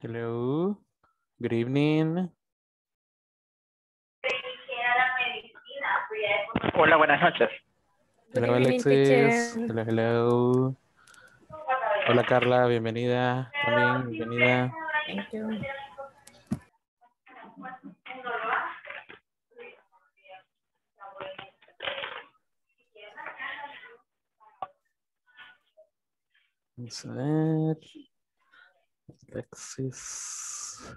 Hello. Good evening. Hola, buenas noches. Hello, Alexis. Hello, hello. Hola, Carla. Bienvenida. También, bienvenida. Thank you. Vamos a ver. Alexis.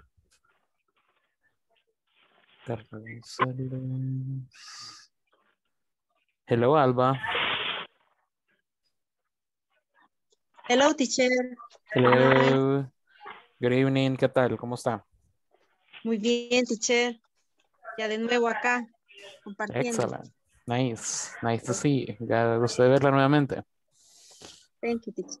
Carla González. Hello, Alba. Hello, teacher. Hello. Good evening. ¿Qué tal? ¿Cómo está? Muy bien, teacher. Ya de nuevo acá, compartiendo. Excellent. Nice. Nice to see you. Ya gusto de verla nuevamente. Thank you, teacher.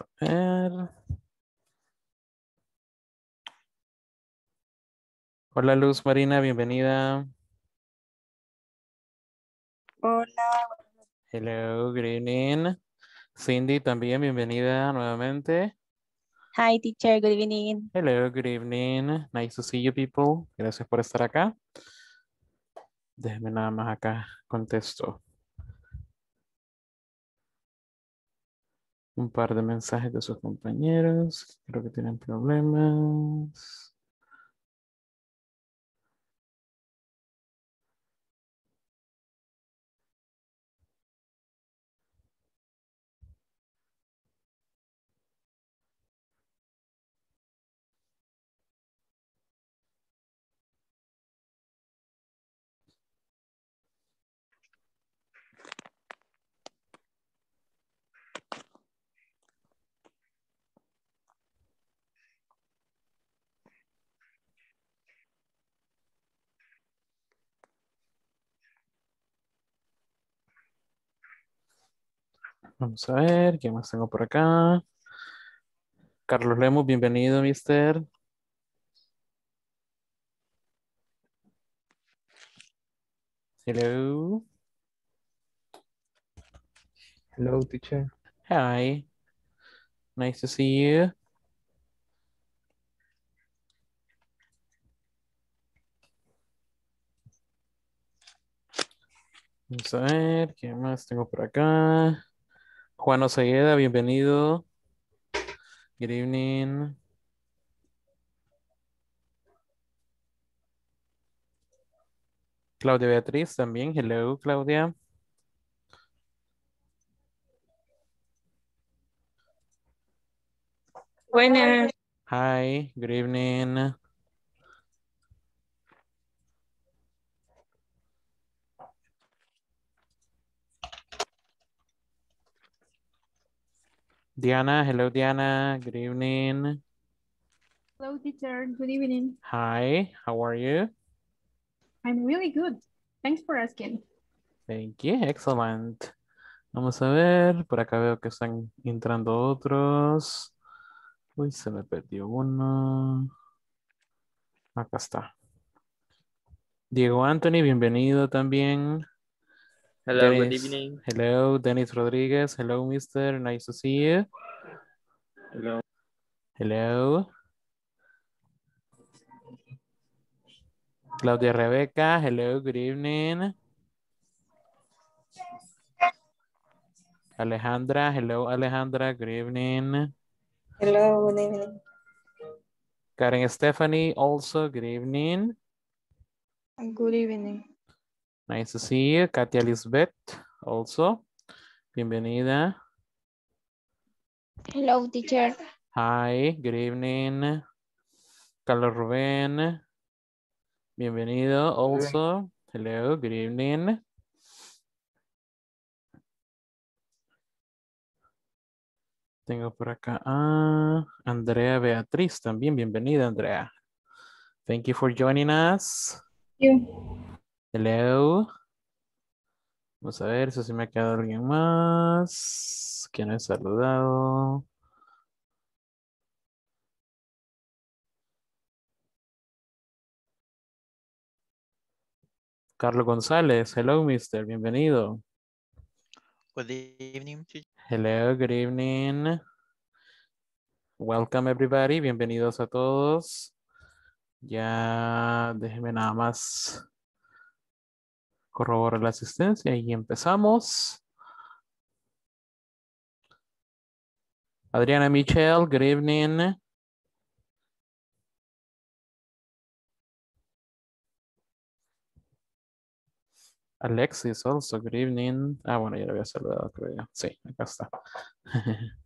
A ver. Hola Luz Marina, bienvenida. Hola. Hello, good evening. Cindy también, bienvenida nuevamente. Hi, teacher. Good evening. Hello, good evening. Nice to see you people. Gracias por estar acá. Déjenme nada más acá contesto. Un par de mensajes de sus compañeros. Creo que tienen problemas. Vamos a ver, ¿qué más tengo por acá? Carlos Lemos, bienvenido, mister. Hello. Hello, teacher. Hi. Nice to see you. Vamos a ver, ¿qué más tengo por acá? Juan Osegueda, bienvenido. Good evening. Claudia Beatriz también. Hello, Claudia. Buenas. Hi, good evening. Diana, hello Diana, good evening. Hello, teacher. Good evening. Hi, how are you? I'm really good. Thanks for asking. Thank you, excellent. Vamos a ver, por acá veo que están entrando otros. Uy, se me perdió uno. Acá está. Diego Anthony, bienvenido también. Hello, good evening. Hello, Dennis Rodriguez. Hello, mister. Nice to see you. Hello. Hello. Claudia Rebecca. Hello, good evening. Alejandra. Hello, Alejandra. Good evening. Hello, good evening. Karen Stephanie, also, good evening. Good evening. Nice to see you. Katia Lisbeth, also. Bienvenida. Hello, teacher. Hi, good evening. Carlos Rubén. Bienvenido, also. Hello, good evening. Tengo por acá a Andrea Beatriz también. Bienvenida, Andrea. Thank you for joining us. Hello. Vamos a ver si se me ha quedado alguien más. que no he saludado? Carlos González. Hello, mister. Bienvenido. Good evening. Hello, good evening. Welcome everybody. Bienvenidos a todos. Ya déjenme nada más corroborar la asistencia y empezamos. Adriana Michelle, good evening. Alexis also, good evening. Ah, bueno, ya lo había saludado, creo. Sí, acá está.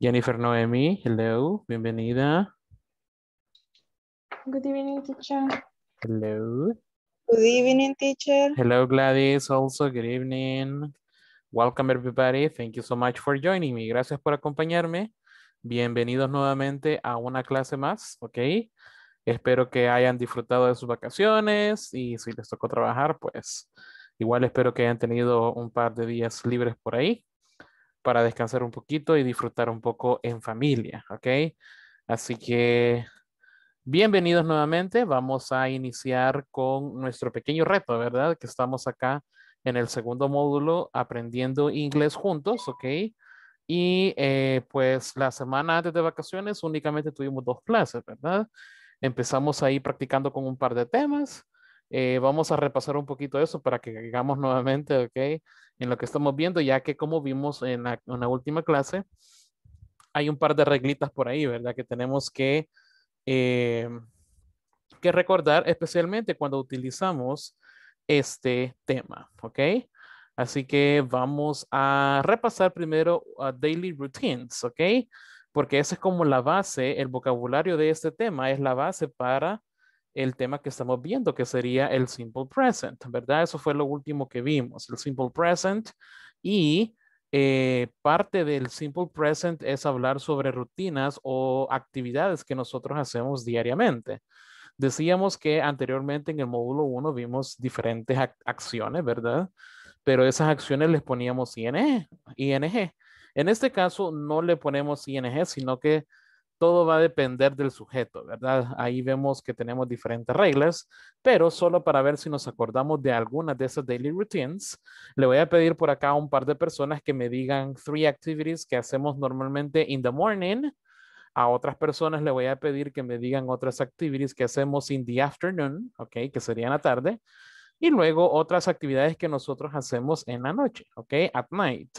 Jennifer Noemi, hello, bienvenida. Good evening, teacher. Hello. Good evening, teacher. Hello, Gladys, also, good evening. Welcome, everybody. Thank you so much for joining me. Gracias por acompañarme. Bienvenidos nuevamente a una clase más, ¿ok? Espero que hayan disfrutado de sus vacaciones y si les tocó trabajar, pues igual espero que hayan tenido un par de días libres por ahí para descansar un poquito y disfrutar un poco en familia, ¿ok? Así que bienvenidos nuevamente. Vamos a iniciar con nuestro pequeño reto, ¿verdad? Que estamos acá en el segundo módulo aprendiendo inglés juntos, ¿ok? Y eh, pues la semana antes de vacaciones únicamente tuvimos dos clases, ¿verdad? Empezamos ahí practicando con un par de temas. Eh, vamos a repasar un poquito eso para que llegamos nuevamente, ¿ok? En lo que estamos viendo, ya que como vimos en la, última clase, hay un par de reglitas por ahí, ¿verdad? Que tenemos que, eh, que recordar, especialmente cuando utilizamos este tema, ¿ok? Así que vamos a repasar primero uh, daily routines, ¿ok? Porque esa es como la base, el vocabulario de este tema es la base para el tema que estamos viendo, que sería el simple present, ¿verdad? Eso fue lo último que vimos, el simple present. Y eh, parte del simple present es hablar sobre rutinas o actividades que nosotros hacemos diariamente. Decíamos que anteriormente en el módulo 1 vimos diferentes ac acciones, ¿verdad? Pero esas acciones les poníamos ING, ING. En este caso no le ponemos ING, sino que todo va a depender del sujeto, ¿verdad? Ahí vemos que tenemos diferentes reglas, pero solo para ver si nos acordamos de algunas de esas daily routines, le voy a pedir por acá a un par de personas que me digan three activities que hacemos normalmente in the morning. A otras personas le voy a pedir que me digan otras activities que hacemos in the afternoon, ¿ok? Que sería en la tarde. Y luego otras actividades que nosotros hacemos en la noche, ¿ok? At night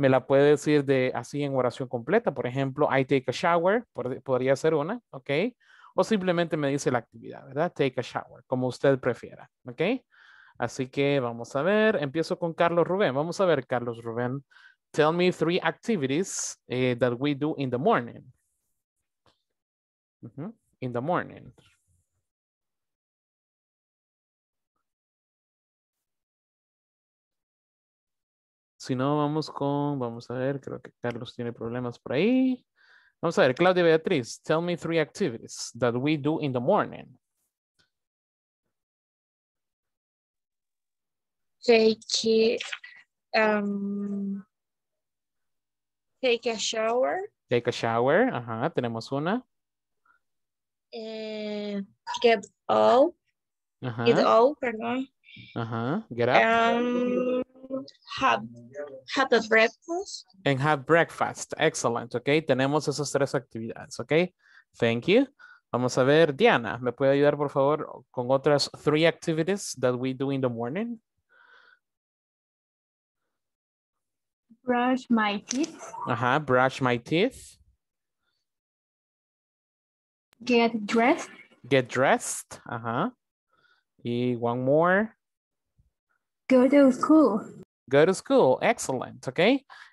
me la puede decir de así en oración completa. Por ejemplo, I take a shower, podría ser una, ¿ok? O simplemente me dice la actividad, ¿verdad? Take a shower, como usted prefiera, ¿ok? Así que vamos a ver, empiezo con Carlos Rubén. Vamos a ver, Carlos Rubén. Tell me three activities eh, that we do in the morning. In the morning. Si no, vamos con, vamos a ver, creo que Carlos tiene problemas por ahí. Vamos a ver, Claudia Beatriz, tell me three activities that we do in the morning. Take, um, take a shower. Take a shower, ajá, tenemos una. Eh, get up. Ajá. Get up, perdón. Ajá, get up. Um, have, have a breakfast. And have breakfast. Excellent. Ok, tenemos esas tres actividades. Ok, thank you. Vamos a ver, Diana, ¿me puede ayudar por favor con otras three activities that we do in the morning? Brush my teeth. Ajá, brush my teeth. Get dressed. Get dressed. Ajá. Y one more. Go to school. Go to school. Excellent. Ok.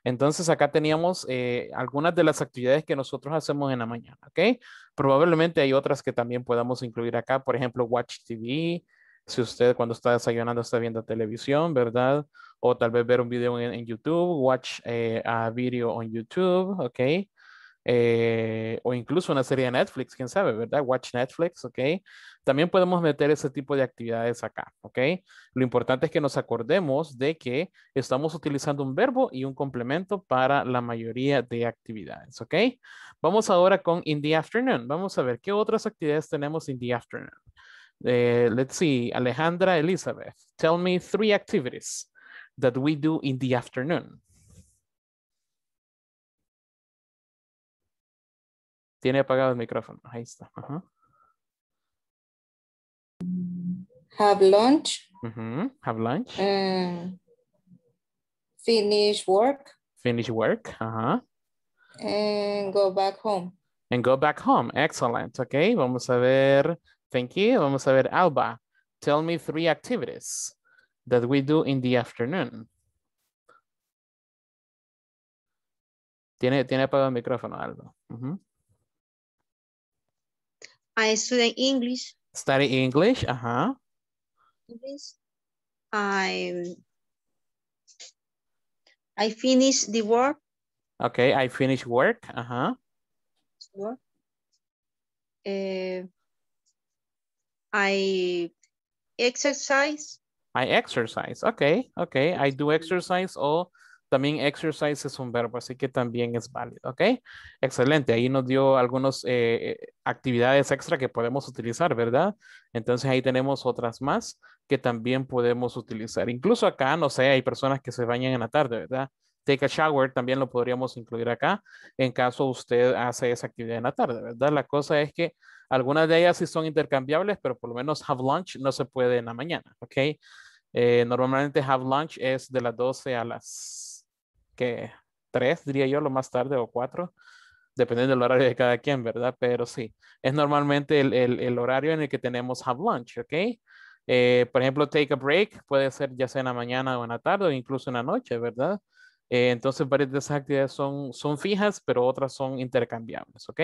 Entonces acá teníamos eh, algunas de las actividades que nosotros hacemos en la mañana. Ok. Probablemente hay otras que también podamos incluir acá. Por ejemplo, watch TV. Si usted cuando está desayunando está viendo televisión, ¿verdad? O tal vez ver un video en, YouTube. Watch eh, a video on YouTube. Ok. Eh, o incluso una serie de Netflix, quién sabe, ¿verdad? Watch Netflix, ¿ok? También podemos meter ese tipo de actividades acá, ¿ok? Lo importante es que nos acordemos de que estamos utilizando un verbo y un complemento para la mayoría de actividades, ¿ok? Vamos ahora con in the afternoon. Vamos a ver qué otras actividades tenemos in the afternoon. Eh, let's see, Alejandra Elizabeth, tell me three activities that we do in the afternoon. Tiene apagado el micrófono. Ahí está. Have lunch, Ujú. Have lunch. and finish work, Finish work. Ajá. and go back home. And go back home. Excellent. Ok. Vamos a ver. Thank you. Vamos a ver. Alba. Tell me three activities that we do in the afternoon. Tiene, tiene apagado el micrófono, Alba. Ujú. I study English. Study English. Ajá. I I finish the work. Okay. I finish work. Eh, I exercise. I exercise. Ok, ok. I do exercise o también exercise es un verbo, así que también es válido. Ok, excelente. Ahí nos dio algunas actividades extra que podemos utilizar, ¿verdad? Entonces ahí tenemos otras más que también podemos utilizar. Incluso acá, no sé, hay personas que se bañan en la tarde, ¿verdad? Take a shower también lo podríamos incluir acá en caso usted hace esa actividad en la tarde, ¿verdad? La cosa es que algunas de ellas sí son intercambiables, pero por lo menos have lunch no se puede en la mañana, ¿ok? Eh, normalmente have lunch es de las 12 a las que 3, diría yo, lo más tarde, o 4, dependiendo del horario de cada quien, ¿verdad? Pero sí, es normalmente el, el, horario en el que tenemos have lunch, ¿ok? Eh, por ejemplo, take a break puede ser ya sea en la mañana o en la tarde o incluso en la noche, ¿verdad? Eh, entonces, varias de esas actividades son, son fijas, pero otras son intercambiables, ¿ok?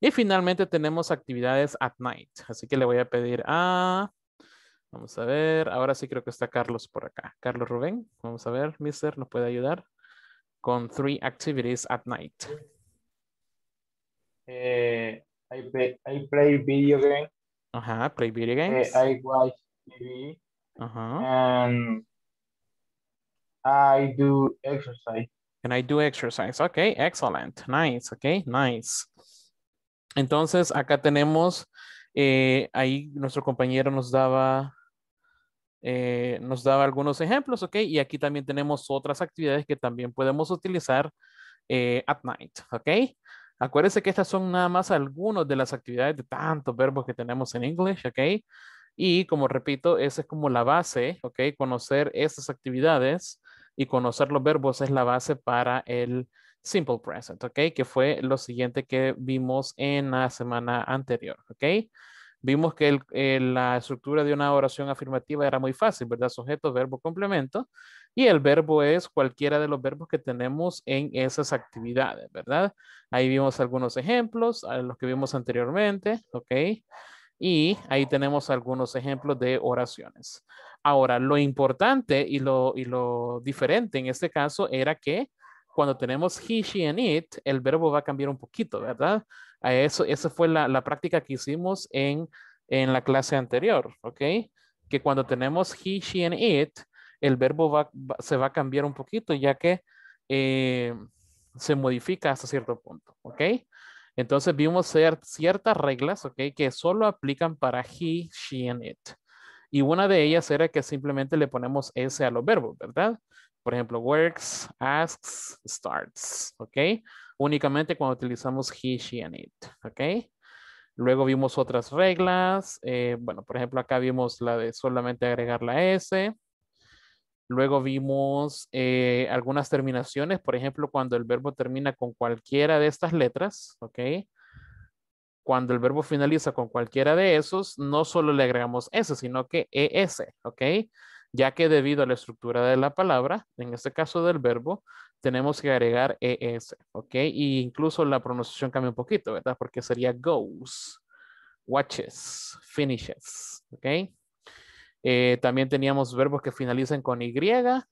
Y finalmente tenemos actividades at night. Así que le voy a pedir a... Vamos a ver, ahora sí creo que está Carlos por acá. Carlos Rubén, vamos a ver, mister, ¿nos puede ayudar? Con three activities at night. Eh, I, play, I play video game. Ajá, play video eh, games. I watch TV. Ajá. And I do exercise. And I do exercise. Ok, excellent. Nice, ok, nice. Entonces, acá tenemos, eh, ahí nuestro compañero nos daba, eh, nos daba algunos ejemplos, ok, y aquí también tenemos otras actividades que también podemos utilizar eh, at night, ok. Acuérdense que estas son nada más algunas de las actividades de tantos verbos que tenemos en English, ok. Y como repito, esa es como la base, ok, conocer estas actividades y conocer los verbos es la base para el simple present, ¿ok? Que fue lo siguiente que vimos en la semana anterior, ¿ok? Vimos que el, la estructura de una oración afirmativa era muy fácil, ¿verdad? Sujeto, verbo, complemento. Y el verbo es cualquiera de los verbos que tenemos en esas actividades, ¿verdad? Ahí vimos algunos ejemplos, los que vimos anteriormente, ¿ok? Y ahí tenemos algunos ejemplos de oraciones. Ahora, lo importante y lo, y lo diferente en este caso era que cuando tenemos he, she, and it, el verbo va a cambiar un poquito, ¿verdad? A eso, esa fue la, la práctica que hicimos en, en la clase anterior, ¿ok? Que cuando tenemos he, she, and it, el verbo va, se va a cambiar un poquito ya que eh, se modifica hasta cierto punto, ¿ok? Entonces vimos cier ciertas reglas, ¿ok? Que solo aplican para he, she, and it. Y una de ellas era que simplemente le ponemos S a los verbos, ¿verdad? Por ejemplo, works, asks, starts, ¿ok? Únicamente cuando utilizamos he, she, and it, ¿ok? Luego vimos otras reglas. Eh, bueno, por ejemplo, acá vimos la de solamente agregar la S. Luego vimos eh, algunas terminaciones, por ejemplo, cuando el verbo termina con cualquiera de estas letras, ¿ok? Cuando el verbo finaliza con cualquiera de esos, no solo le agregamos S, sino que ES, ¿ok? Ya que debido a la estructura de la palabra, en este caso del verbo, tenemos que agregar ES, ¿ok? Y incluso la pronunciación cambia un poquito, ¿verdad? Porque sería goes, watches, finishes, ¿ok? Eh, también teníamos verbos que finalizan con Y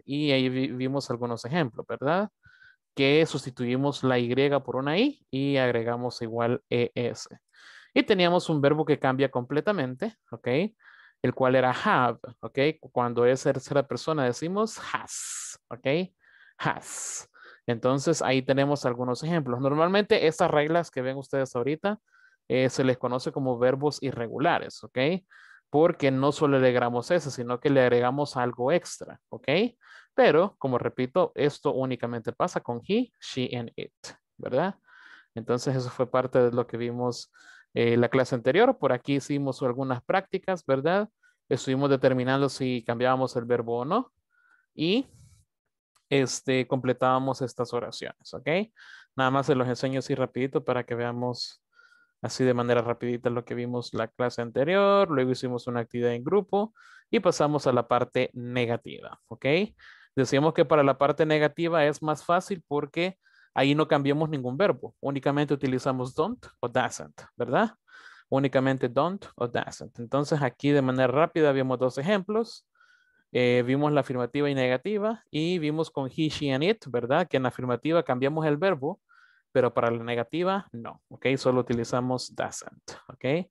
y ahí vimos algunos ejemplos, ¿verdad? Que sustituimos la Y por una I y agregamos igual ES. Y teníamos un verbo que cambia completamente, ¿ok? El cual era have, ¿ok? Cuando es tercera persona decimos has, ¿ok? Has. Entonces ahí tenemos algunos ejemplos. Normalmente estas reglas que ven ustedes ahorita eh, se les conoce como verbos irregulares, ¿ok? Porque no solo le agregamos ese, sino que le agregamos algo extra, ¿ok? Pero, como repito, esto únicamente pasa con he, she, and it, ¿verdad? Entonces, eso fue parte de lo que vimos en la clase anterior. Por aquí hicimos algunas prácticas, ¿verdad? Estuvimos determinando si cambiábamos el verbo o no. Y este, completábamos estas oraciones, ¿ok? Nada más se los enseño así rapidito para que veamos así de manera rapidita lo que vimos la clase anterior, luego hicimos una actividad en grupo y pasamos a la parte negativa, ¿ok? Decíamos que para la parte negativa es más fácil porque ahí no cambiamos ningún verbo, únicamente utilizamos don't o doesn't, ¿verdad? Únicamente don't o doesn't. Entonces aquí de manera rápida vimos dos ejemplos. Eh, vimos la afirmativa y negativa y vimos con he, she, and it, ¿verdad? Que en la afirmativa cambiamos el verbo pero para la negativa no, ¿ok? Solo utilizamos doesn't, ¿ok?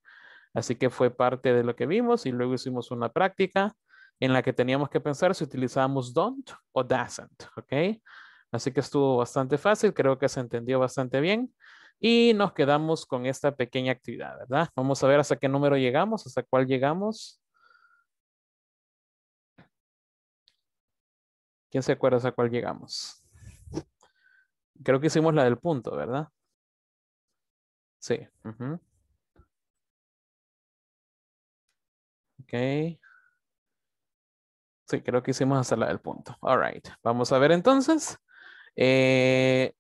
Así que fue parte de lo que vimos y luego hicimos una práctica en la que teníamos que pensar si utilizábamos don't o doesn't, ¿ok? Así que estuvo bastante fácil, creo que se entendió bastante bien y nos quedamos con esta pequeña actividad, ¿verdad? Vamos a ver hasta qué número llegamos, hasta cuál llegamos. ¿Quién se acuerda hasta cuál llegamos? Creo que hicimos la del punto, ¿verdad? Sí. Ok. Sí, creo que hicimos hasta la del punto. All right. Vamos a ver entonces. Eh,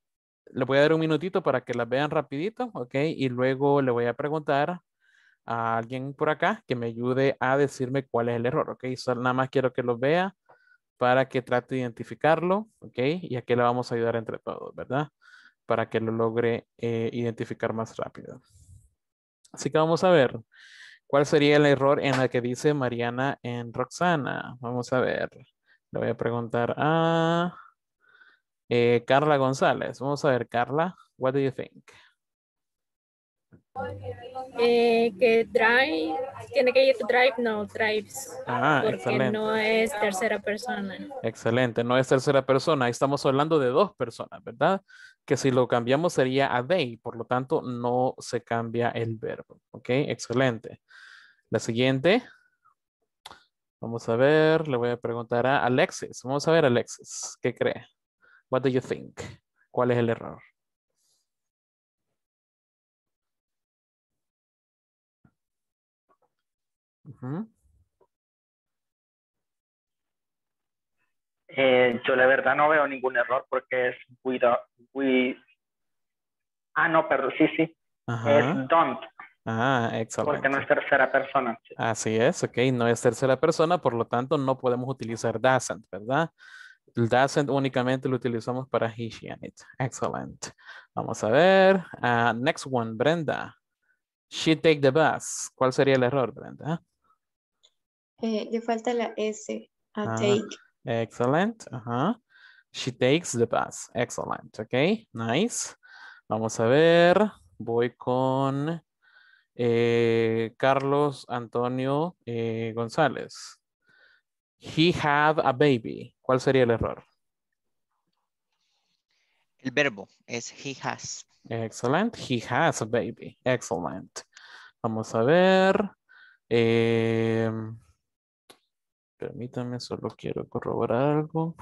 le voy a dar un minutito para que la vean rapidito, ¿ok? Y luego le voy a preguntar a alguien por acá que me ayude a decirme cuál es el error, ¿ok? nada más quiero que lo vea para que trate de identificarlo, ¿ok? Y aquí le vamos a ayudar entre todos, ¿verdad? Para que lo logre eh, identificar más rápido. Así que vamos a ver. ¿Cuál sería el error en la que dice Mariana en Roxana? Vamos a ver. Le voy a preguntar a eh, Carla González. Vamos a ver, Carla, what do you think? Eh, que drive, tiene que ir drive, no, drives. Ah, porque excelente. no es tercera persona. Excelente, no es tercera persona. Estamos hablando de dos personas, ¿verdad? Que si lo cambiamos sería a they, por lo tanto no se cambia el verbo. Ok, excelente. La siguiente. Vamos a ver, le voy a preguntar a Alexis. Vamos a ver, Alexis, ¿qué cree? What do you think? ¿Cuál es el error? Eh, yo la verdad no veo ningún error porque es we, do- we ah no perdón sí sí Ajá. es don't Ah, porque excelente. no es tercera persona sí. Así es, ok, no es tercera persona, por lo tanto no podemos utilizar doesn't, ¿verdad? El doesn't únicamente lo utilizamos para he, she, and it. Excellent. Vamos a ver. Ah, next one, Brenda. She take the bus. ¿Cuál sería el error, Brenda? Eh, le falta la S a Ah. take. Excellent. Ajá. She takes the bus. Excellent. Ok. Nice. Vamos a ver. Voy con eh, Carlos Antonio eh, González. He have a baby. ¿Cuál sería el error? El verbo es he has. Excellent. He has a baby. Excellent. Vamos a ver. Eh, permítame, solo quiero corroborar algo.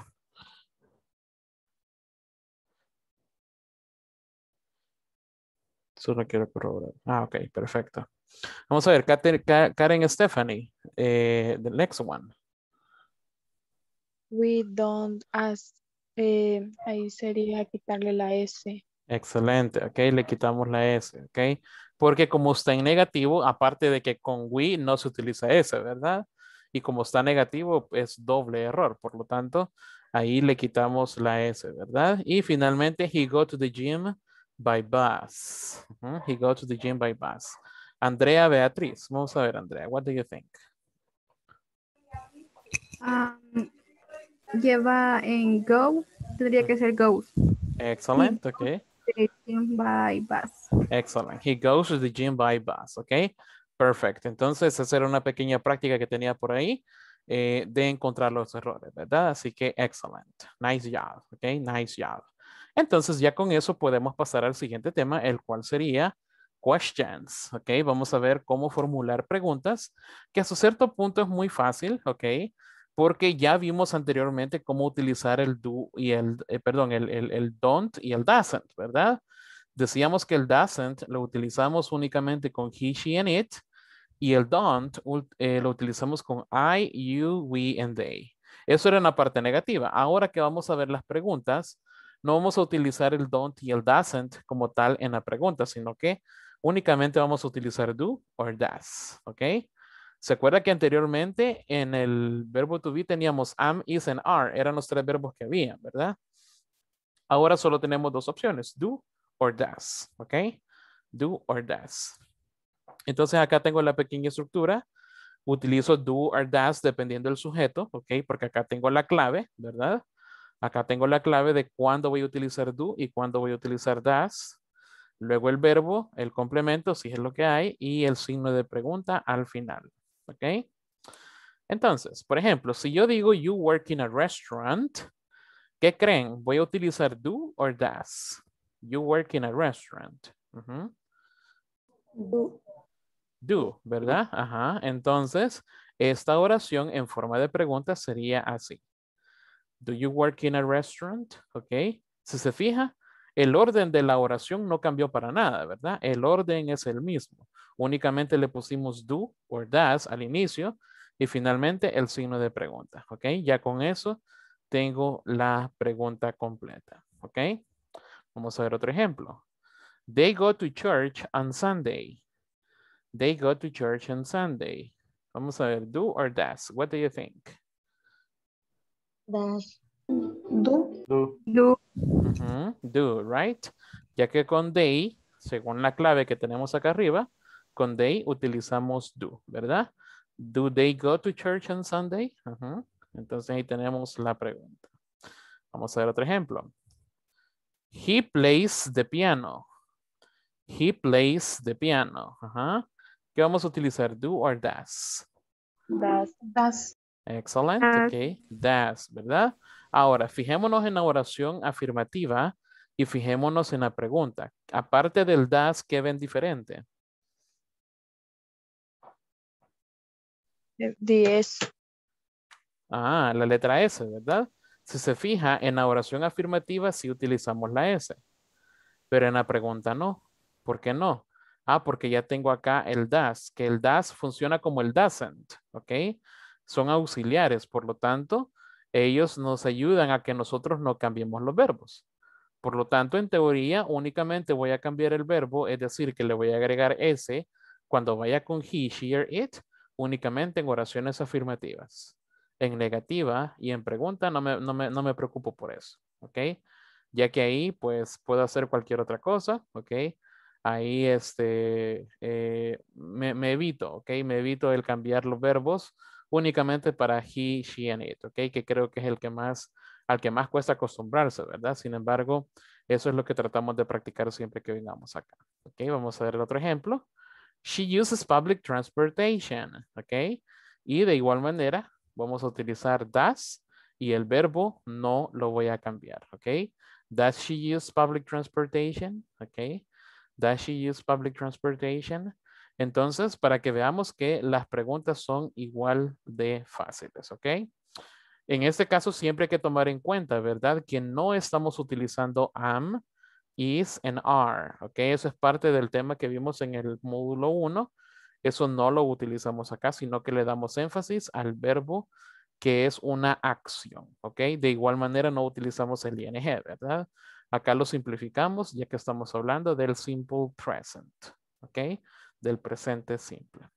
Solo quiero corroborar. Ah, ok, perfecto. Vamos a ver, Karen Stephanie, eh, the next one. We don't ask. Eh, ahí sería quitarle la S. Excelente, ok, le quitamos la S, ok. Porque como está en negativo, aparte de que con we no se utiliza S, ¿verdad? Y como está negativo, es doble error. Por lo tanto, ahí le quitamos la S, ¿verdad? Y finalmente, he go to the gym by bus. He go to the gym by bus. Andrea Beatriz. Vamos a ver, Andrea. What do you think? Um, lleva en go, tendría que ser goes. Excellent, ok. The gym by bus. Excellent. He goes to the gym by bus, ok. Perfect. Entonces, esa era una pequeña práctica que tenía por ahí eh, de encontrar los errores, ¿verdad? Así que, excellent. Nice job, ok. Nice job. Entonces, ya con eso podemos pasar al siguiente tema, el cual sería questions, ok. Vamos a ver cómo formular preguntas, que a su cierto punto es muy fácil, ok. Porque ya vimos anteriormente cómo utilizar el do y el, eh, perdón, el, el don't y el doesn't, ¿verdad? Decíamos que el doesn't lo utilizamos únicamente con he, she, and it. Y el don't eh, lo utilizamos con I, you, we, and they. Eso era en la parte negativa. Ahora que vamos a ver las preguntas, no vamos a utilizar el don't y el doesn't como tal en la pregunta, sino que únicamente vamos a utilizar do or does. ¿Ok? ¿Se acuerda que anteriormente en el verbo to be teníamos am, is, and are? Eran los tres verbos que había, ¿verdad? Ahora solo tenemos dos opciones, do or does, ¿ok? Do or does. Entonces acá tengo la pequeña estructura. Utilizo do or does dependiendo del sujeto, ¿ok? Porque acá tengo la clave, ¿verdad? Acá tengo la clave de cuándo voy a utilizar do y cuándo voy a utilizar does. Luego el verbo, el complemento, si es lo que hay, y el signo de pregunta al final, ¿ok? Entonces, por ejemplo, si yo digo you work in a restaurant, ¿qué creen? ¿Voy a utilizar do or does? You work in a restaurant. Do. Do, ¿verdad? Ajá. Entonces, esta oración en forma de pregunta sería así. Do you work in a restaurant? Ok. Si se fija, el orden de la oración no cambió para nada, ¿verdad? El orden es el mismo. Únicamente le pusimos do or does al inicio y finalmente el signo de pregunta, ¿ok? Ya con eso tengo la pregunta completa, ¿ok? Vamos a ver otro ejemplo. They go to church on Sunday. They go to church on Sunday. Vamos a ver, do or does? What do you think? Dash. Do. Do. Do. Do, right? Ya que con they, según la clave que tenemos acá arriba, con they utilizamos do, ¿verdad? Do they go to church on Sunday? Entonces ahí tenemos la pregunta. Vamos a ver otro ejemplo. He plays the piano. He plays the piano. Ajá. ¿Qué vamos a utilizar? Do or does? Das. Das. Excelente, Does. ok. Does, ¿verdad? Ahora, fijémonos en la oración afirmativa y fijémonos en la pregunta. Aparte del does, ¿qué ven diferente? eh, The S. Ah, la letra S, ¿verdad? Si se fija, en la oración afirmativa sí utilizamos la S, pero en la pregunta no. ¿Por qué no? Ah, porque ya tengo acá el does, que el does funciona como el doesn't, ¿ok? Son auxiliares, por lo tanto, ellos nos ayudan a que nosotros no cambiemos los verbos. Por lo tanto, en teoría, únicamente voy a cambiar el verbo, es decir, que le voy a agregar S cuando vaya con he, she, or it, únicamente en oraciones afirmativas. En negativa y en pregunta no me, no me, no me preocupo por eso, ¿ok? Ya que ahí, pues, puedo hacer cualquier otra cosa, ¿ok? Ahí, este, eh, me, evito, ¿ok? Me evito el cambiar los verbos únicamente para he, she, and it, ¿ok? Que creo que es el que más, al que más cuesta acostumbrarse, ¿verdad? Sin embargo, eso es lo que tratamos de practicar siempre que vengamos acá, ¿ok? Vamos a ver el otro ejemplo. She uses public transportation, ¿ok? Y de igual manera, vamos a utilizar does y el verbo no lo voy a cambiar, ¿ok? Does she use public transportation? ¿Ok? Does she use public transportation? Entonces, para que veamos que las preguntas son igual de fáciles, ¿ok? En este caso, siempre hay que tomar en cuenta, ¿verdad? Que no estamos utilizando am, is, and are, ¿ok? Eso es parte del tema que vimos en el módulo 1. Eso no lo utilizamos acá, sino que le damos énfasis al verbo que es una acción, ¿ok? De igual manera no utilizamos el ing, ¿verdad? Acá lo simplificamos ya que estamos hablando del simple present, ¿ok? Del presente simple.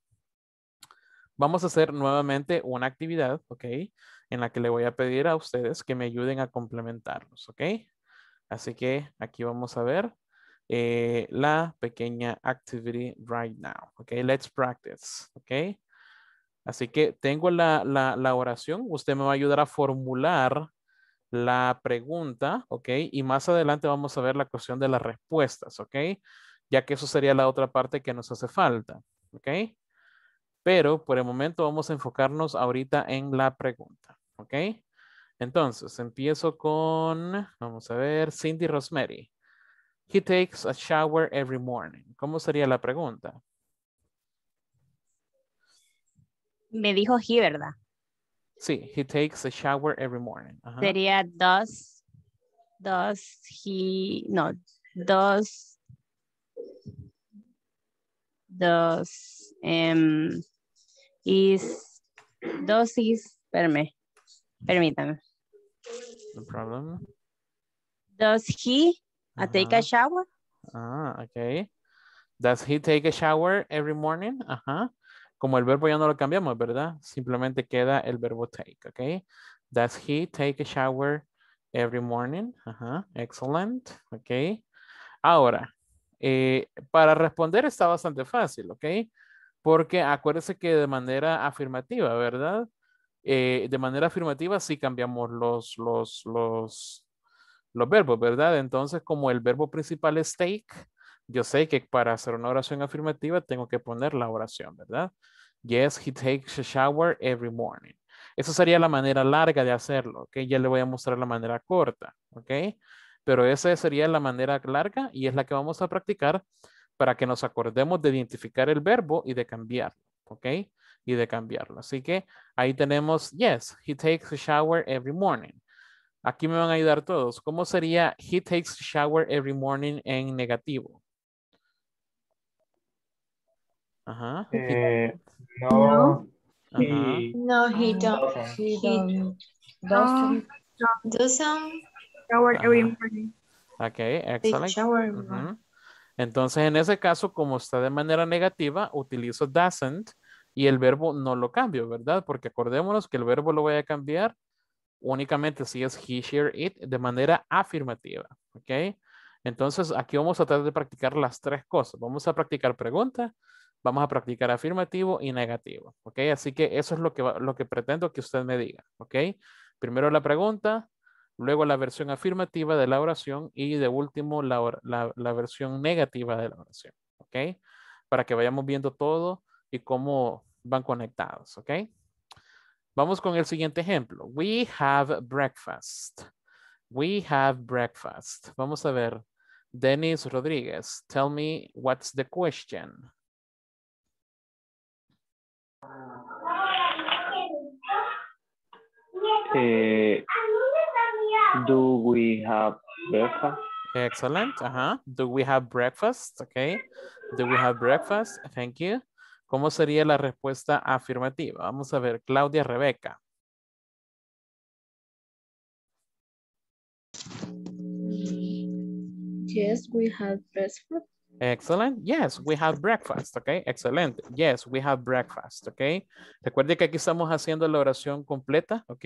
Vamos a hacer nuevamente una actividad, ¿ok? En la que le voy a pedir a ustedes que me ayuden a complementarlos, ¿ok? Así que aquí vamos a ver eh, la pequeña activity right now, ¿ok? Let's practice, ¿ok? Así que tengo la, la, la oración. Usted me va a ayudar a formular la pregunta, ¿ok? Y más adelante vamos a ver la cuestión de las respuestas, ¿ok? Ya que eso sería la otra parte que nos hace falta, ¿ok? Pero por el momento vamos a enfocarnos ahorita en la pregunta, ¿ok? Entonces, empiezo con, vamos a ver, Cindy Rosemary. He takes a shower every morning. ¿Cómo sería la pregunta? Me dijo he, ¿verdad? Sí, he takes a shower every morning. Ajá. Sería does, does he, no, does, does, um, is, does is, espérame, permítame. No problem. Does he uh, take a shower? Ah, okay. Does he take a shower every morning? Ajá. Como el verbo ya no lo cambiamos, ¿verdad? Simplemente queda el verbo take, ¿ok? Does he take a shower every morning? Ajá. Excellent, ¿ok? Ahora, eh, para responder está bastante fácil, ¿ok? Porque acuérdese que de manera afirmativa, ¿verdad? Eh, de manera afirmativa sí cambiamos los, los, los, los verbos, ¿verdad? Entonces, como el verbo principal es take, yo sé que para hacer una oración afirmativa tengo que poner la oración, ¿verdad? Yes, he takes a shower every morning. Esa sería la manera larga de hacerlo, ¿ok? Ya le voy a mostrar la manera corta, ¿ok? Pero esa sería la manera larga y es la que vamos a practicar para que nos acordemos de identificar el verbo y de cambiarlo, ¿ok? Y de cambiarlo. Así que ahí tenemos, yes, he takes a shower every morning. Aquí me van a ayudar todos. ¿Cómo sería he takes a shower every morning en negativo? Ajá. Eh, no. Ajá. He No, he don't. doesn't. He No, doesn't. Doesn't shower every morning. Ok. Ujú. Entonces, en ese caso, como está de manera negativa, utilizo doesn't y el verbo no lo cambio, ¿verdad? Porque acordémonos que el verbo lo voy a cambiar únicamente si es he, she, it de manera afirmativa, ¿ok? Entonces, aquí vamos a tratar de practicar las tres cosas. Vamos a practicar pregunta, vamos a practicar afirmativo y negativo, ¿ok? Así que eso es lo que, lo que pretendo que usted me diga, ¿ok? Primero la pregunta, luego la versión afirmativa de la oración y de último la, la- versión negativa de la oración, ¿ok? Para que vayamos viendo todo y cómo van conectados, ¿ok? Vamos con el siguiente ejemplo. We have breakfast. We have breakfast. Vamos a ver. Dennis Rodríguez, tell me what's the question. Eh, do we have breakfast? Excellent. Ajá. Do we have breakfast? Okay. Do we have breakfast? Thank you. ¿Cómo sería la respuesta afirmativa? Vamos a ver. Claudia Rebeca. Yes, we have breakfast. Excellent. Yes, we have breakfast. Ok, excelente. Yes, we have breakfast. Ok. Recuerde que aquí estamos haciendo la oración completa. Ok.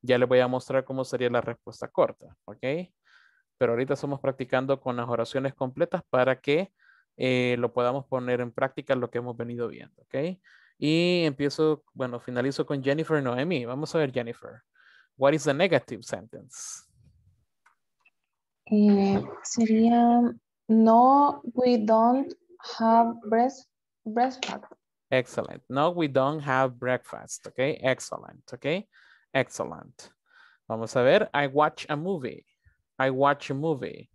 Ya le voy a mostrar cómo sería la respuesta corta. Ok. Pero ahorita estamos practicando con las oraciones completas para que eh, lo podamos poner en práctica lo que hemos venido viendo. Ok. Y empiezo, bueno, finalizo con Jennifer Noemi. Vamos a ver, Jennifer. What is the negative sentence? Eh, sería no, we don't have breast, breakfast. Excellent. No, we don't have breakfast. Okay, excellent. Okay, excellent. Vamos a ver. I watch a movie. I watch a movie.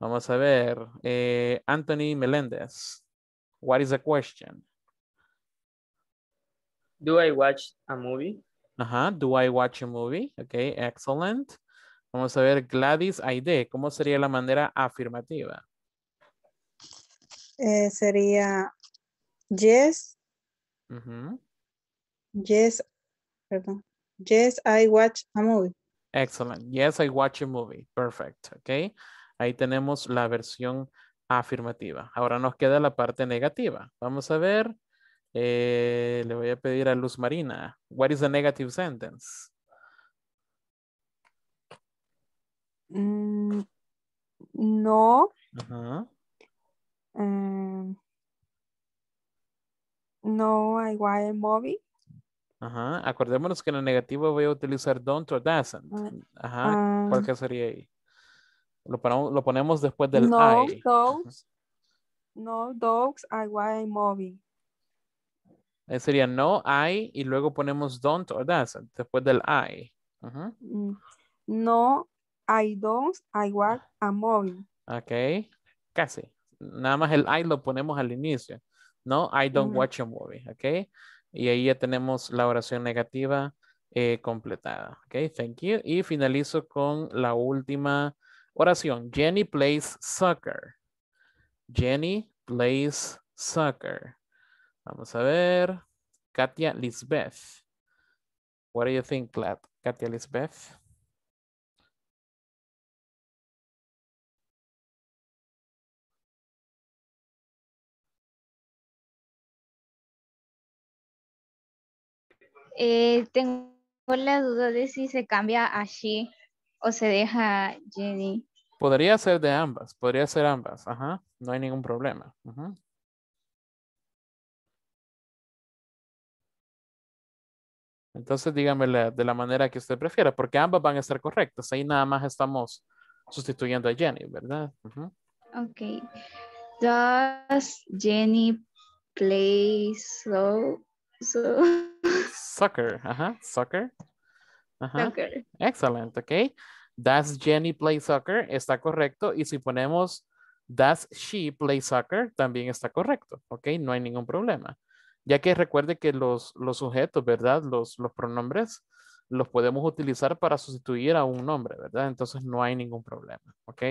Vamos a ver. eh, Anthony Melendez. What is the question? Do I watch a movie? Ajá. Do I watch a movie? Okay, excellent. Vamos a ver Gladys Aide. ¿Cómo sería la manera afirmativa? Eh, sería yes, yes, perdón. Yes, I watch a movie. Excellent. Yes, I watch a movie. Perfect. Ok. Ahí tenemos la versión afirmativa. Ahora nos queda la parte negativa. Vamos a ver. Eh, le voy a pedir a Luz Marina. What is the negative sentence? Mm, no. Um, no, I watch a movie. Ajá. Acordémonos que en el negativo voy a utilizar don't o doesn't. Ajá. ¿Cuál ah. que sería ahí? Lo ponemos, lo ponemos después del No I. dogs. No dogs, I watch a movie. Ahí sería no, I, y luego ponemos don't or doesn't, después del I. Ajá. Mm, No, I don't, I watch a movie. Ok, casi. Nada más el I lo ponemos al inicio. No, I don't watch a movie. Ok, y ahí ya tenemos la oración negativa eh, completada. Ok, thank you. Y finalizo con la última oración. Jenny plays soccer. Jenny plays soccer. Vamos a ver. Katia Lisbeth. What do you think, Kat- Katia Lisbeth? Eh, tengo la duda de si se cambia a she o se deja Jenny. Podría ser de ambas, podría ser ambas, ajá, no hay ningún problema. Entonces dígame la- de la manera que usted prefiera, porque ambas van a estar correctas. Ahí nada más estamos sustituyendo a Jenny, ¿verdad? Ujú. Ok. Does Jenny play so, so Soccer, ajá, soccer. Ajá. soccer? Excelente, ok. Does Jenny play soccer? Está correcto. Y si ponemos does she play soccer? También está correcto, ok. No hay ningún problema. Ya que recuerde que los, los sujetos, ¿verdad? Los, los pronombres los podemos utilizar para sustituir a un nombre, ¿verdad? Entonces no hay ningún problema, ok.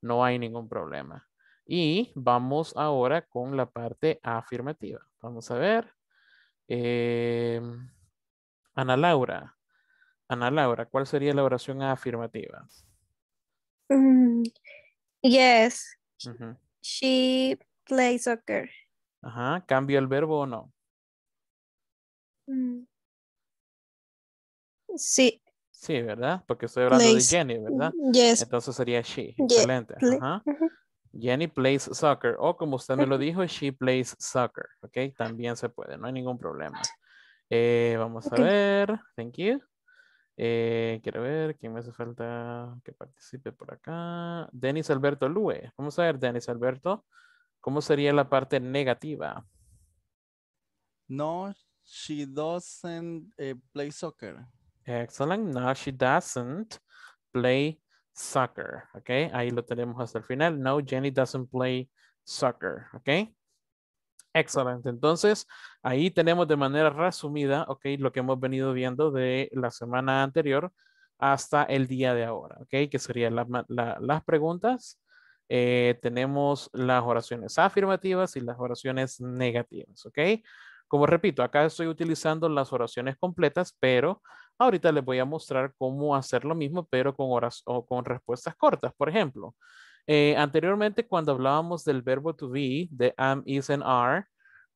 No hay ningún problema. Y vamos ahora con la parte afirmativa. Vamos a ver. Eh, Ana Laura. Ana Laura, ¿cuál sería la oración afirmativa? Mm, yes, she plays soccer. Ajá, ¿cambio el verbo o no? Mm. Sí. Sí, ¿verdad? Porque estoy hablando Plays. de Jenny, ¿verdad? Yes. Entonces sería she. Excelente. Ajá. Jenny plays soccer. O como usted me lo dijo, she plays soccer. Ok, también se puede, no hay ningún problema. Eh, vamos a ver. Thank you. Eh, quiero ver quién me hace falta que participe por acá. Denis Alberto Lue. Vamos a ver, Denis Alberto. ¿Cómo sería la parte negativa? No, she doesn't eh, play soccer. Excellent. No, she doesn't play soccer. Ok, ahí lo tenemos hasta el final. No, Jenny doesn't play soccer. Ok. Excelente. Entonces, ahí tenemos de manera resumida, ok, lo que hemos venido viendo de la semana anterior hasta el día de ahora, ok, que serían la- la- las preguntas. Eh, tenemos las oraciones afirmativas y las oraciones negativas, ok. Como repito, acá estoy utilizando las oraciones completas, pero ahorita les voy a mostrar cómo hacer lo mismo, pero con, horas, o con respuestas cortas. Por ejemplo, eh, anteriormente cuando hablábamos del verbo to be, de am, is and are,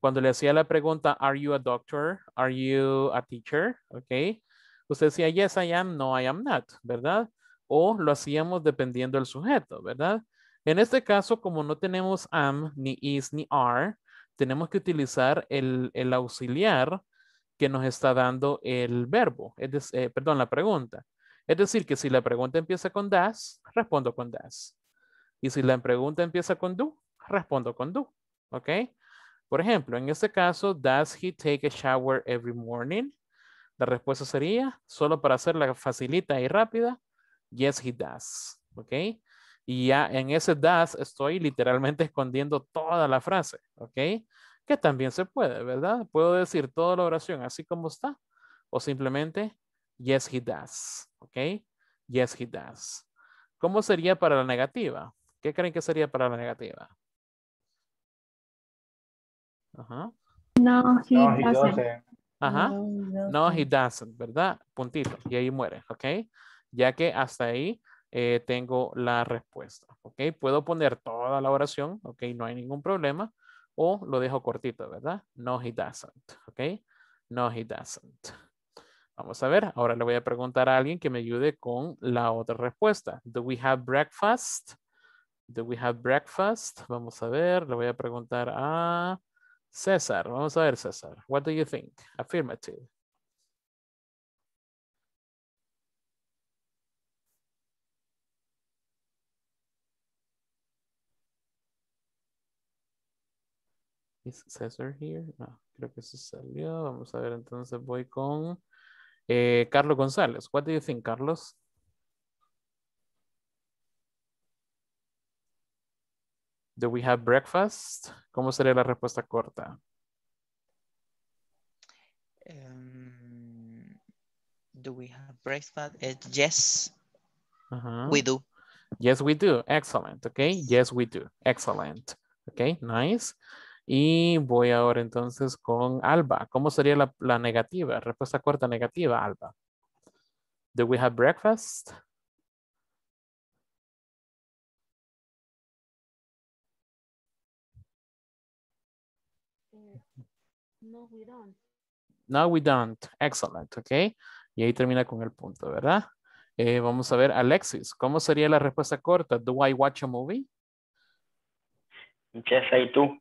cuando le hacía la pregunta, are you a doctor? Are you a teacher? Ok. Usted decía, yes, I am, no, I am not, ¿verdad? O lo hacíamos dependiendo del sujeto, ¿verdad? En este caso, como no tenemos am, ni is, ni are, tenemos que utilizar el, el auxiliar que nos está dando el verbo, es dec- eh, perdón, la pregunta. Es decir, que si la pregunta empieza con das, respondo con das. Y si la pregunta empieza con do, respondo con do. ¿Ok? Por ejemplo, en este caso, does he take a shower every morning? La respuesta sería, solo para hacerla facilita y rápida, yes, he does. ¿Ok? Y ya en ese does estoy literalmente escondiendo toda la frase. ¿Ok? Que también se puede, ¿verdad? Puedo decir toda la oración así como está. O simplemente, yes, he does. ¿Ok? Yes, he does. ¿Cómo sería para la negativa? ¿Qué creen que sería para la negativa? Ajá. No, he No, he doesn't. doesn't. Ajá. No, No, he doesn't, ¿verdad? Puntito. Y ahí muere, ¿ok? Ya que hasta ahí eh, tengo la respuesta, ¿ok? Puedo poner toda la oración, ¿ok? No hay ningún problema. O lo dejo cortito, ¿verdad? No, he doesn't, ¿ok? No, he doesn't. Vamos a ver, ahora le voy a preguntar a alguien que me ayude con la otra respuesta. Do we have breakfast? Do we have breakfast? Vamos a ver, le voy a preguntar a César. Vamos a ver, César. What do you think? Affirmative. Is César here? No, creo que se salió. Vamos a ver, entonces voy con eh, Carlos González. What do you think, Carlos? Do we have breakfast? ¿Cómo sería la respuesta corta? Um, do we have breakfast? Uh, yes, we do. Yes, we do. Excellent. Okay. Yes, we do. Excellent. Okay. Nice. Y voy ahora entonces con Alba. ¿Cómo sería la, la negativa? Respuesta corta negativa, Alba. Do we have breakfast? No, we don't. No, we don't. Excellent. Okay. Y ahí termina con el punto, ¿verdad? Eh, vamos a ver, Alexis, ¿cómo sería la respuesta corta? Do I watch a movie? Yes, I do.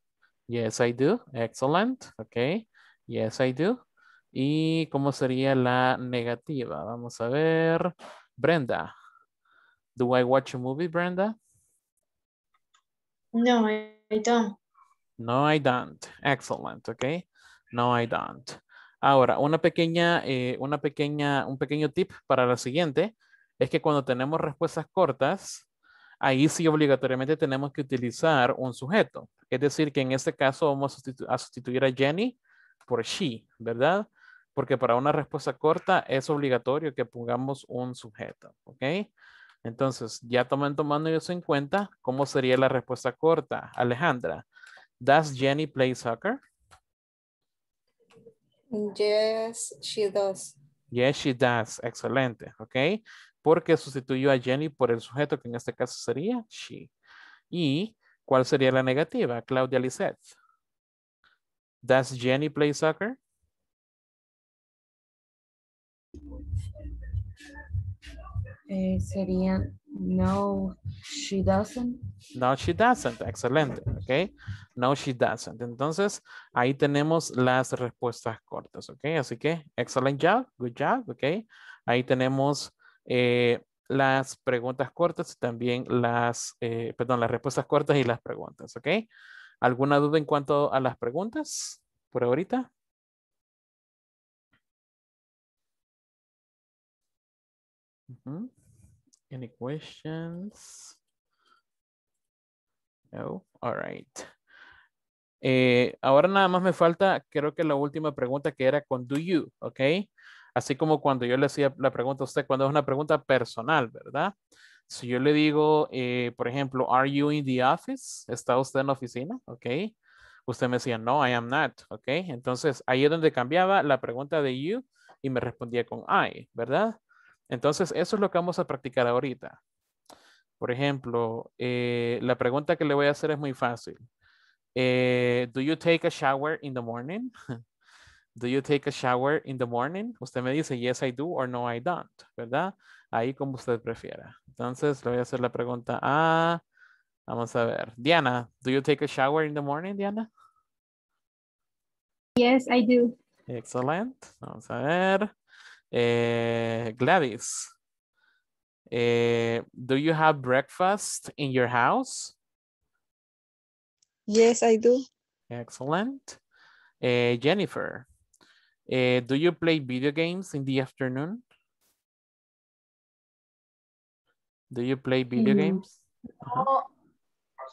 Yes, I do. Excellent. Okay. Yes, I do. ¿Y cómo sería la negativa? Vamos a ver. Brenda. Do I watch a movie, Brenda? No, I don't. No, I don't. Excellent. Okay. No, I don't. Ahora, una pequeña, eh, una pequeña, un pequeño tip para la siguiente es que cuando tenemos respuestas cortas, ahí sí obligatoriamente tenemos que utilizar un sujeto. Es decir, que en este caso vamos a sustitu- a sustituir a Jenny por she, ¿verdad? Porque para una respuesta corta es obligatorio que pongamos un sujeto, ¿ok? Entonces, ya tomen tomando eso en cuenta, ¿cómo sería la respuesta corta? Alejandra, ¿does Jenny play soccer? Yes, she does. Yes, she does. Excelente, ¿ok? Porque sustituyó a Jenny por el sujeto que en este caso sería she. ¿Y cuál sería la negativa? Claudia Lisette. Does Jenny play soccer? Eh, sería no, she doesn't. No, she doesn't. Excelente, ¿ok? No, she doesn't. Entonces, ahí tenemos las respuestas cortas, ¿ok? Así que, excellent job, good job, ¿ok? Ahí tenemos eh, las preguntas cortas y también las, eh, perdón, las respuestas cortas y las preguntas, ¿ok? ¿Alguna duda en cuanto a las preguntas por ahorita? Any questions? No, all right. Eh, ahora nada más me falta, creo que la última pregunta que era con do you, ¿ok? Así como cuando yo le hacía la pregunta a usted, cuando es una pregunta personal, ¿verdad? Si yo le digo, eh, por ejemplo, are you in the office? ¿Está usted en la oficina? ¿Ok? Usted me decía, no, I am not, ¿ok? Entonces, ahí es donde cambiaba la pregunta de you y me respondía con I, ¿verdad? Entonces, eso es lo que vamos a practicar ahorita. Por ejemplo, eh, la pregunta que le voy a hacer es muy fácil. Eh, do you take a shower in the morning? do you take a shower in the morning? Usted me dice yes I do or no I don't, ¿verdad? Ahí como usted prefiera. Entonces le voy a hacer la pregunta a, vamos a ver, Diana, do you take a shower in the morning, Diana? Yes, I do. Excellent. Vamos a ver. Eh, Gladys, eh, do you have breakfast in your house? Yes, I do. Excellent. Eh, Jennifer, eh, do you play video games in the afternoon? Do you play video Mm. games? No,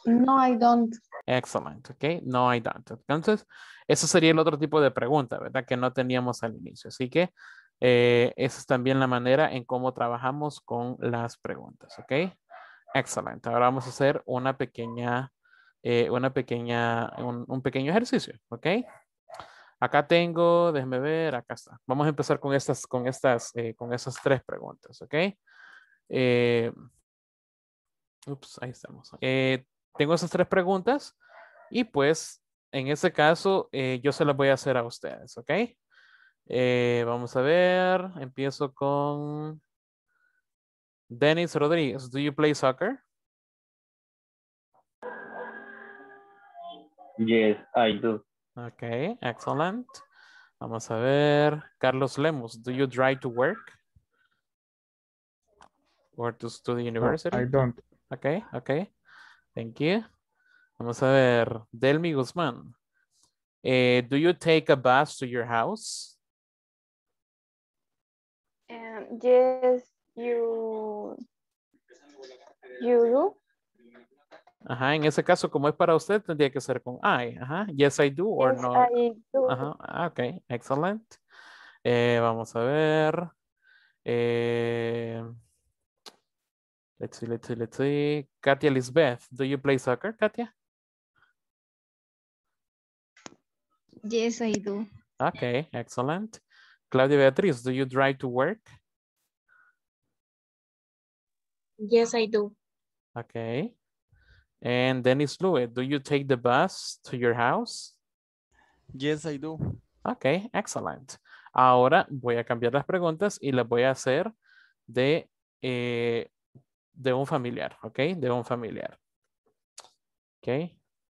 no, I don't. Excellent, ok. No, I don't. Entonces, eso sería el otro tipo de pregunta, ¿verdad? Que no teníamos al inicio. Así que eh, esa es también la manera en cómo trabajamos con las preguntas, ok. Excelente. Ahora vamos a hacer una pequeña, eh, una pequeña, un, un pequeño ejercicio, ok. Acá tengo, déjeme ver, acá está. Vamos a empezar con estas, con estas, eh, con esas tres preguntas, ¿ok? Eh, ups, ahí estamos. Eh, tengo esas tres preguntas y pues en ese caso yo se las voy a hacer a ustedes, ¿ok? Vamos a ver, empiezo con Dennis Rodríguez. Do you play soccer? Yes, I do. Okay, excellent. Vamos a ver. Carlos Lemos, do you drive to work? Or to, to the university? I don't. Okay, okay. Thank you. Vamos a ver. Delmi Guzmán. Eh, do you take a bus to your house? Um, yes, you, you do. Ajá, en ese caso, como es para usted, tendría que ser con I. Ajá. Yes, I do or Yes, no. I do. Ajá. ah, Ok, excellent. Eh, vamos a ver. Eh, let's see, let's see, let's see. Katia Lisbeth, do you play soccer, Katia? Yes, I do. Okay, excellent. Claudia Beatriz, do you drive to work? Yes, I do. Okay. And Dennis Louis, do you take the bus to your house? Yes, I do. Ok, excellent. Ahora voy a cambiar las preguntas y las voy a hacer de, eh, de un familiar, ¿ok? De un familiar. ¿Ok?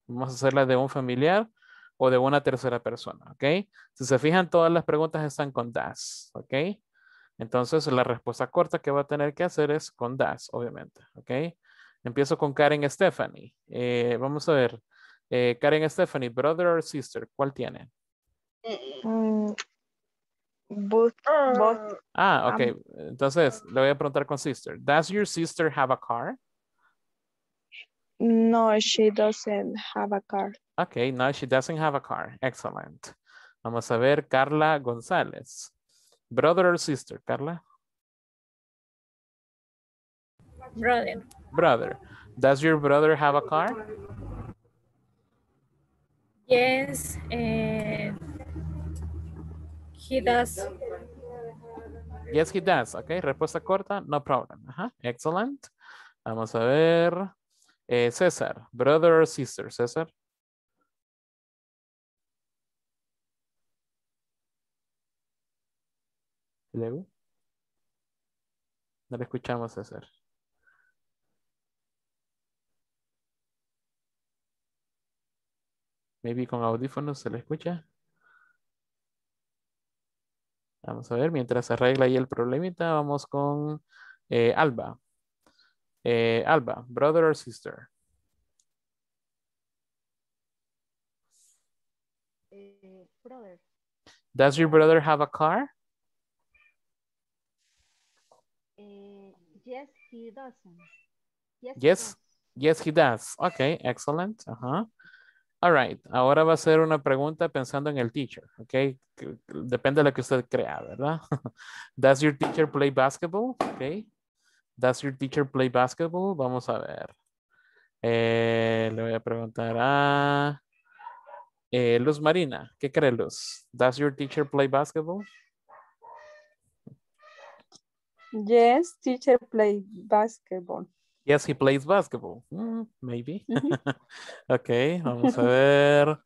Vamos a hacerla de un familiar o de una tercera persona, ¿ok? Si se fijan, todas las preguntas están con das, ¿ok? Entonces, la respuesta corta que va a tener que hacer es con das, obviamente, ¿ok? Empiezo con Karen Stephanie. Eh, vamos a ver. Eh, Karen Stephanie, brother or sister, ¿cuál tiene? Mm, both, both. Ah, ok. Um, Entonces, le voy a preguntar con sister. Does your sister have a car? No, she doesn't have a car. Okay, no, she doesn't have a car. Excellent. Vamos a ver, Carla González. Brother or sister, Carla? Brother. Brother. Does your brother have a car? Yes, eh, he does. Yes, he does. Ok, respuesta corta, no problem. Ajá, excellent. Vamos a ver. Eh, César, brother or sister, César? Hello. No le escuchamos, César. Maybe con audífonos se le escucha. Vamos a ver, mientras se arregla ahí el problemita, vamos con eh, Alba. Eh, Alba, brother or sister? brother. Does your brother have a car? Eh, yes, he doesn't. Yes. he does. yes he does. Okay, excellent. Ajá. All right, ahora va a ser una pregunta pensando en el teacher, ok? Depende de lo que usted crea, ¿verdad? Does your teacher play basketball? Ok. Does your teacher play basketball? Vamos a ver. Eh, le voy a preguntar a eh, Luz Marina. ¿Qué cree Luz? Does your teacher play basketball? Yes, teacher play basketball. Yes, he plays basketball. Mm, maybe. okay, vamos a ver.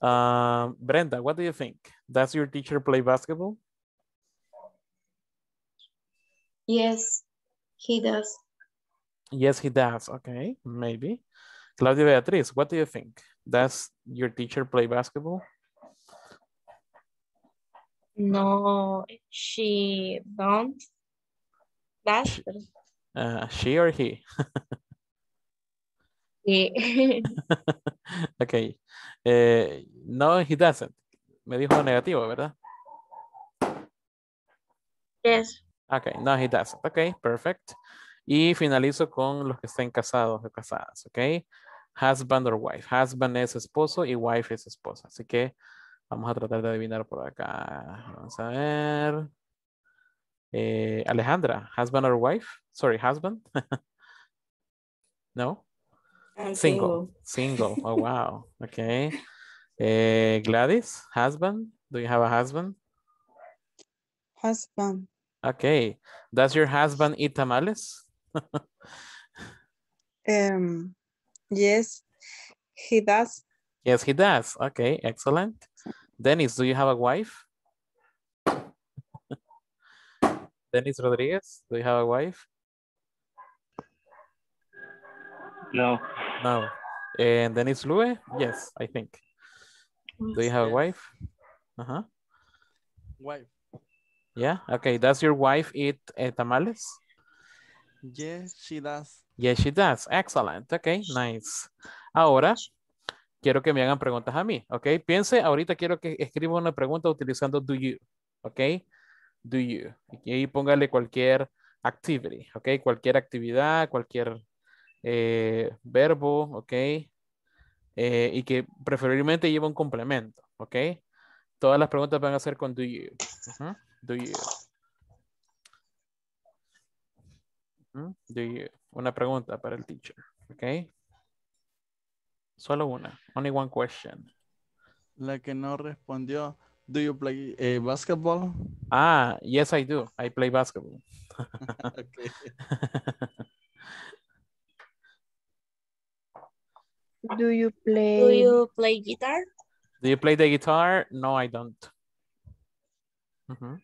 Um, Brenda, what do you think? Does your teacher play basketball? Yes, he does. Yes, he does. Okay, maybe. Claudia Beatriz, what do you think? Does your teacher play basketball? No, she don't. That's Uh, she or he? he. okay. Eh, no, he doesn't. Me dijo negativo, ¿verdad? yes. Okay, no, he doesn't. Okay, perfect. Y finalizo con los que estén casados o casadas, ok? Husband or wife. Husband es esposo y wife es esposa. Así que vamos a tratar de adivinar por acá. Vamos a ver. Eh, Alejandra, husband or wife? Sorry, husband? no? I'm Single. Single. Oh, wow. Okay. Eh, Gladys, husband? Do you have a husband? Husband. Okay. Does your husband eat tamales? Um, yes, he does. Yes, he does. Okay, excellent. Dennis, do you have a wife? Dennis Rodriguez, do you have a wife? No. No. And Dennis Lue? Yes, I think. Do you have a wife? Uh-huh. Wife. Yeah, okay. Does your wife eat eh, tamales? Yes, she does. Yes, she does. Excellent. Okay, nice. Ahora, quiero que me hagan preguntas a mí, ¿ok? Piense, ahorita quiero que escriba una pregunta utilizando do you, ¿ok? Do you. Y ahí póngale cualquier activity, ¿ok? Cualquier actividad, cualquier eh, verbo, ¿ok? Eh, y que preferiblemente lleve un complemento, ¿ok? Todas las preguntas van a ser con do you. Do you. Do you. Una pregunta para el teacher, ¿ok? Solo una. Only one question. La que no respondió. Do you play eh, basketball? Ah, yes, I do. I play basketball. Okay. Do you play? Do you play guitar? Do you play the guitar? No, I don't. Ujú.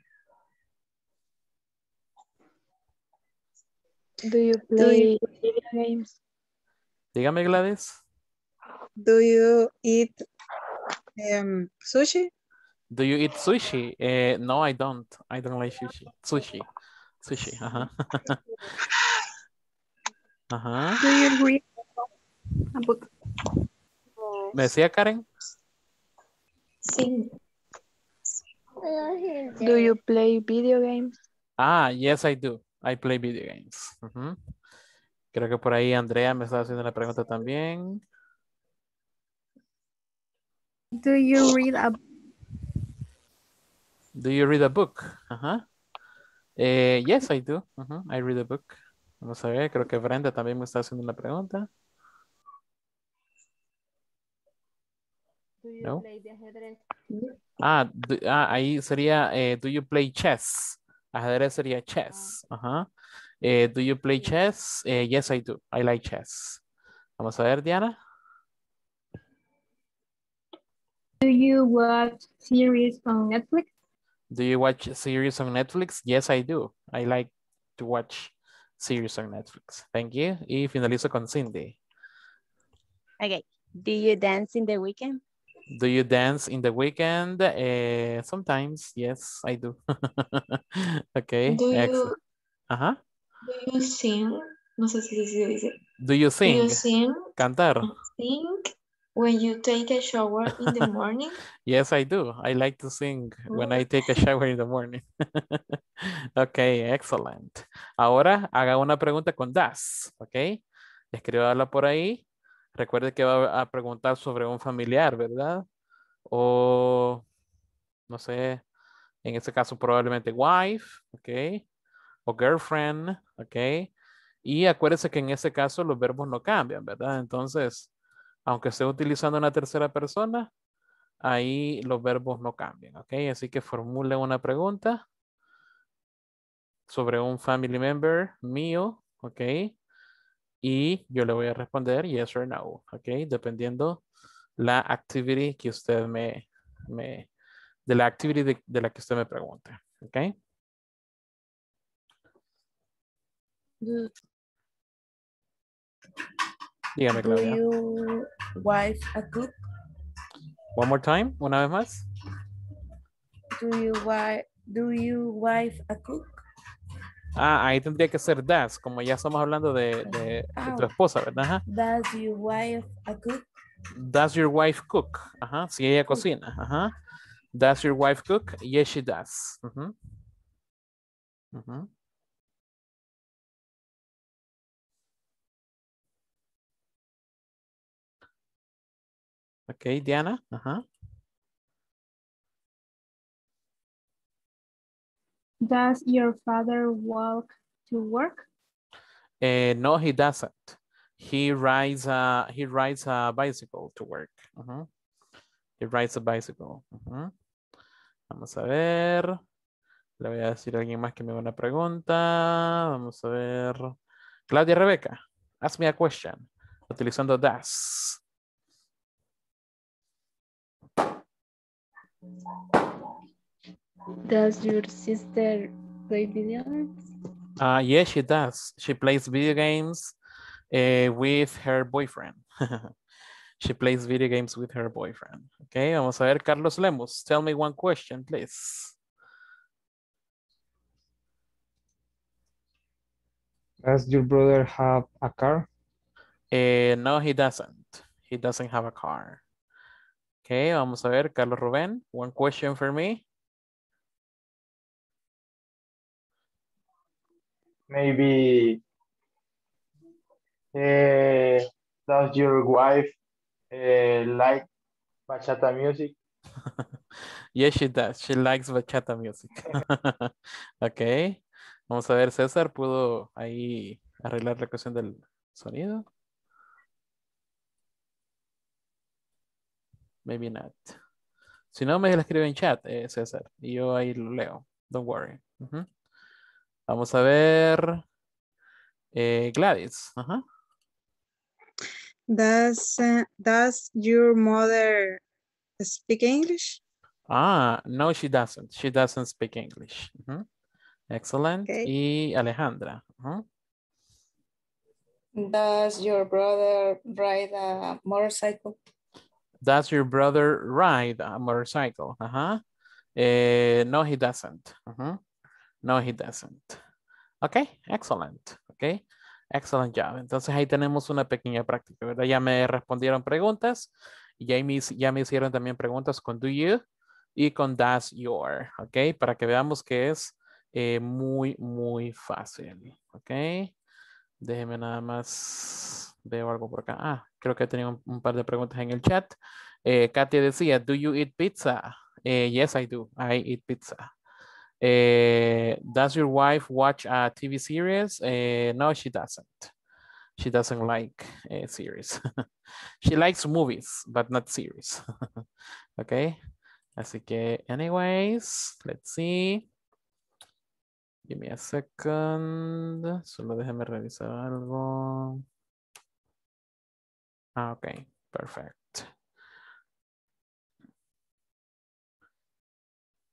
Do you play video games? Dígame, Gladys. Do you eat um, sushi? Do you eat sushi? Eh, no, I don't. I don't like sushi. Sushi. Sushi. Ajá. Ajá. Do you read a book? ¿Me decía Karen? Sí. Do you play video games? Ah, yes, I do. I play video games. Creo que por ahí Andrea me estaba haciendo la pregunta también. Do you read a Do you read a book? Ajá. Eh, yes, I do. Ujú, I read a book. Vamos a ver, creo que Brenda también me está haciendo una pregunta. Do you No. play the ajedrez? Ah, do- ah, ahí sería, eh, do you play chess? Ajedrez sería chess. Ajá. Eh, do you play chess? Eh, yes, I do. I like chess. Vamos a ver, Diana. Do you watch series on Netflix? Do you watch series on Netflix? Yes, I do. I like to watch series on Netflix. Thank you. Y finalizo con Cindy. Okay. Do you dance in the weekend? Do you dance in the weekend? Eh, sometimes, yes, I do. okay, Do you, excellent. Ajá. do you sing? No sé si se dice. Do you Do sing? you sing? Cantar. Sing when you take a shower in the morning? Yes, I do. I like to sing when I take a shower in the morning. okay, excellent. Ahora haga una pregunta con das, ok? Escríbala por ahí. Recuerde que va a preguntar sobre un familiar, ¿verdad? O, no sé, en este caso probablemente wife, ok? O girlfriend, ok? Y acuérdese que en este caso los verbos no cambian, ¿verdad? Entonces, aunque esté utilizando una tercera persona, ahí los verbos no cambian, ¿ok? Así que formule una pregunta sobre un family member mío, ¿ok? Y yo le voy a responder yes or no, ¿ok? Dependiendo la activity que usted me, me de la activity de, de la que usted me pregunte, ¿ok? Dígame, Claudia. you wife a cook? One more time, una vez más. Do you wife do you wife a cook? Ah, ahí tendría que ser das, como ya estamos hablando de, de- de tu Ah. esposa, ¿verdad? Ajá. Does your wife a cook? Does your wife cook? Ajá, si ella cocina. Ajá. Does your wife cook? Yes, she does. Ujú. Ujú. Ok, Diana. Ajá. Does your father walk to work? Eh, no, he doesn't. He rides a he rides a bicycle to work. Ujú. He rides a bicycle. Vamos a ver. Le voy a decir a alguien más que me haga una pregunta. Vamos a ver. Claudia Rebeca, ask me a question. Utilizando das. Does your sister play video games? Uh, yes, she does. She plays video games uh, with her boyfriend. she plays video games with her boyfriend. Okay, vamos a ver, Carlos Lemos, Tell me one question, please. Does your brother have a car? Eh, no, he doesn't. He doesn't have a car. Okay, vamos a ver, Carlos Rubén. One question for me. Maybe uh, does your wife uh, like bachata music? Yes, she does. She likes bachata music. ok. Vamos a ver, César, ¿pudo ahí arreglar la cuestión del sonido? Maybe not. Si no, me la escribe en chat, eh, César, y yo ahí lo leo. Don't worry. Vamos a ver. eh, Gladys. Ajá. Does, uh, does your mother speak English? Ah, no, she doesn't. She doesn't speak English. Excellent. Okay. Y Alejandra. Ujú. Does your brother ride a motorcycle? Does your brother ride a motorcycle? Ajá. Eh, no, he doesn't. No, he doesn't. Ok, excellent. Ok, excellent job. Entonces ahí tenemos una pequeña práctica, ¿verdad? Ya me respondieron preguntas y ya me, ya me hicieron también preguntas con do you y con does your. Ok, para que veamos que es eh, muy, muy fácil. Ok, déjeme nada más. Veo algo por acá. Ah, creo que tenía un, un par de preguntas en el chat. Eh, Katia decía, do you eat pizza? Eh, yes, I do. I eat pizza. Eh, does your wife watch a TV series? Eh, no, she doesn't. She doesn't like series. she likes movies, but not series. okay. Así que, anyways, let's see. Give me a second. Solo déjeme revisar algo. Ah, ok. Perfect.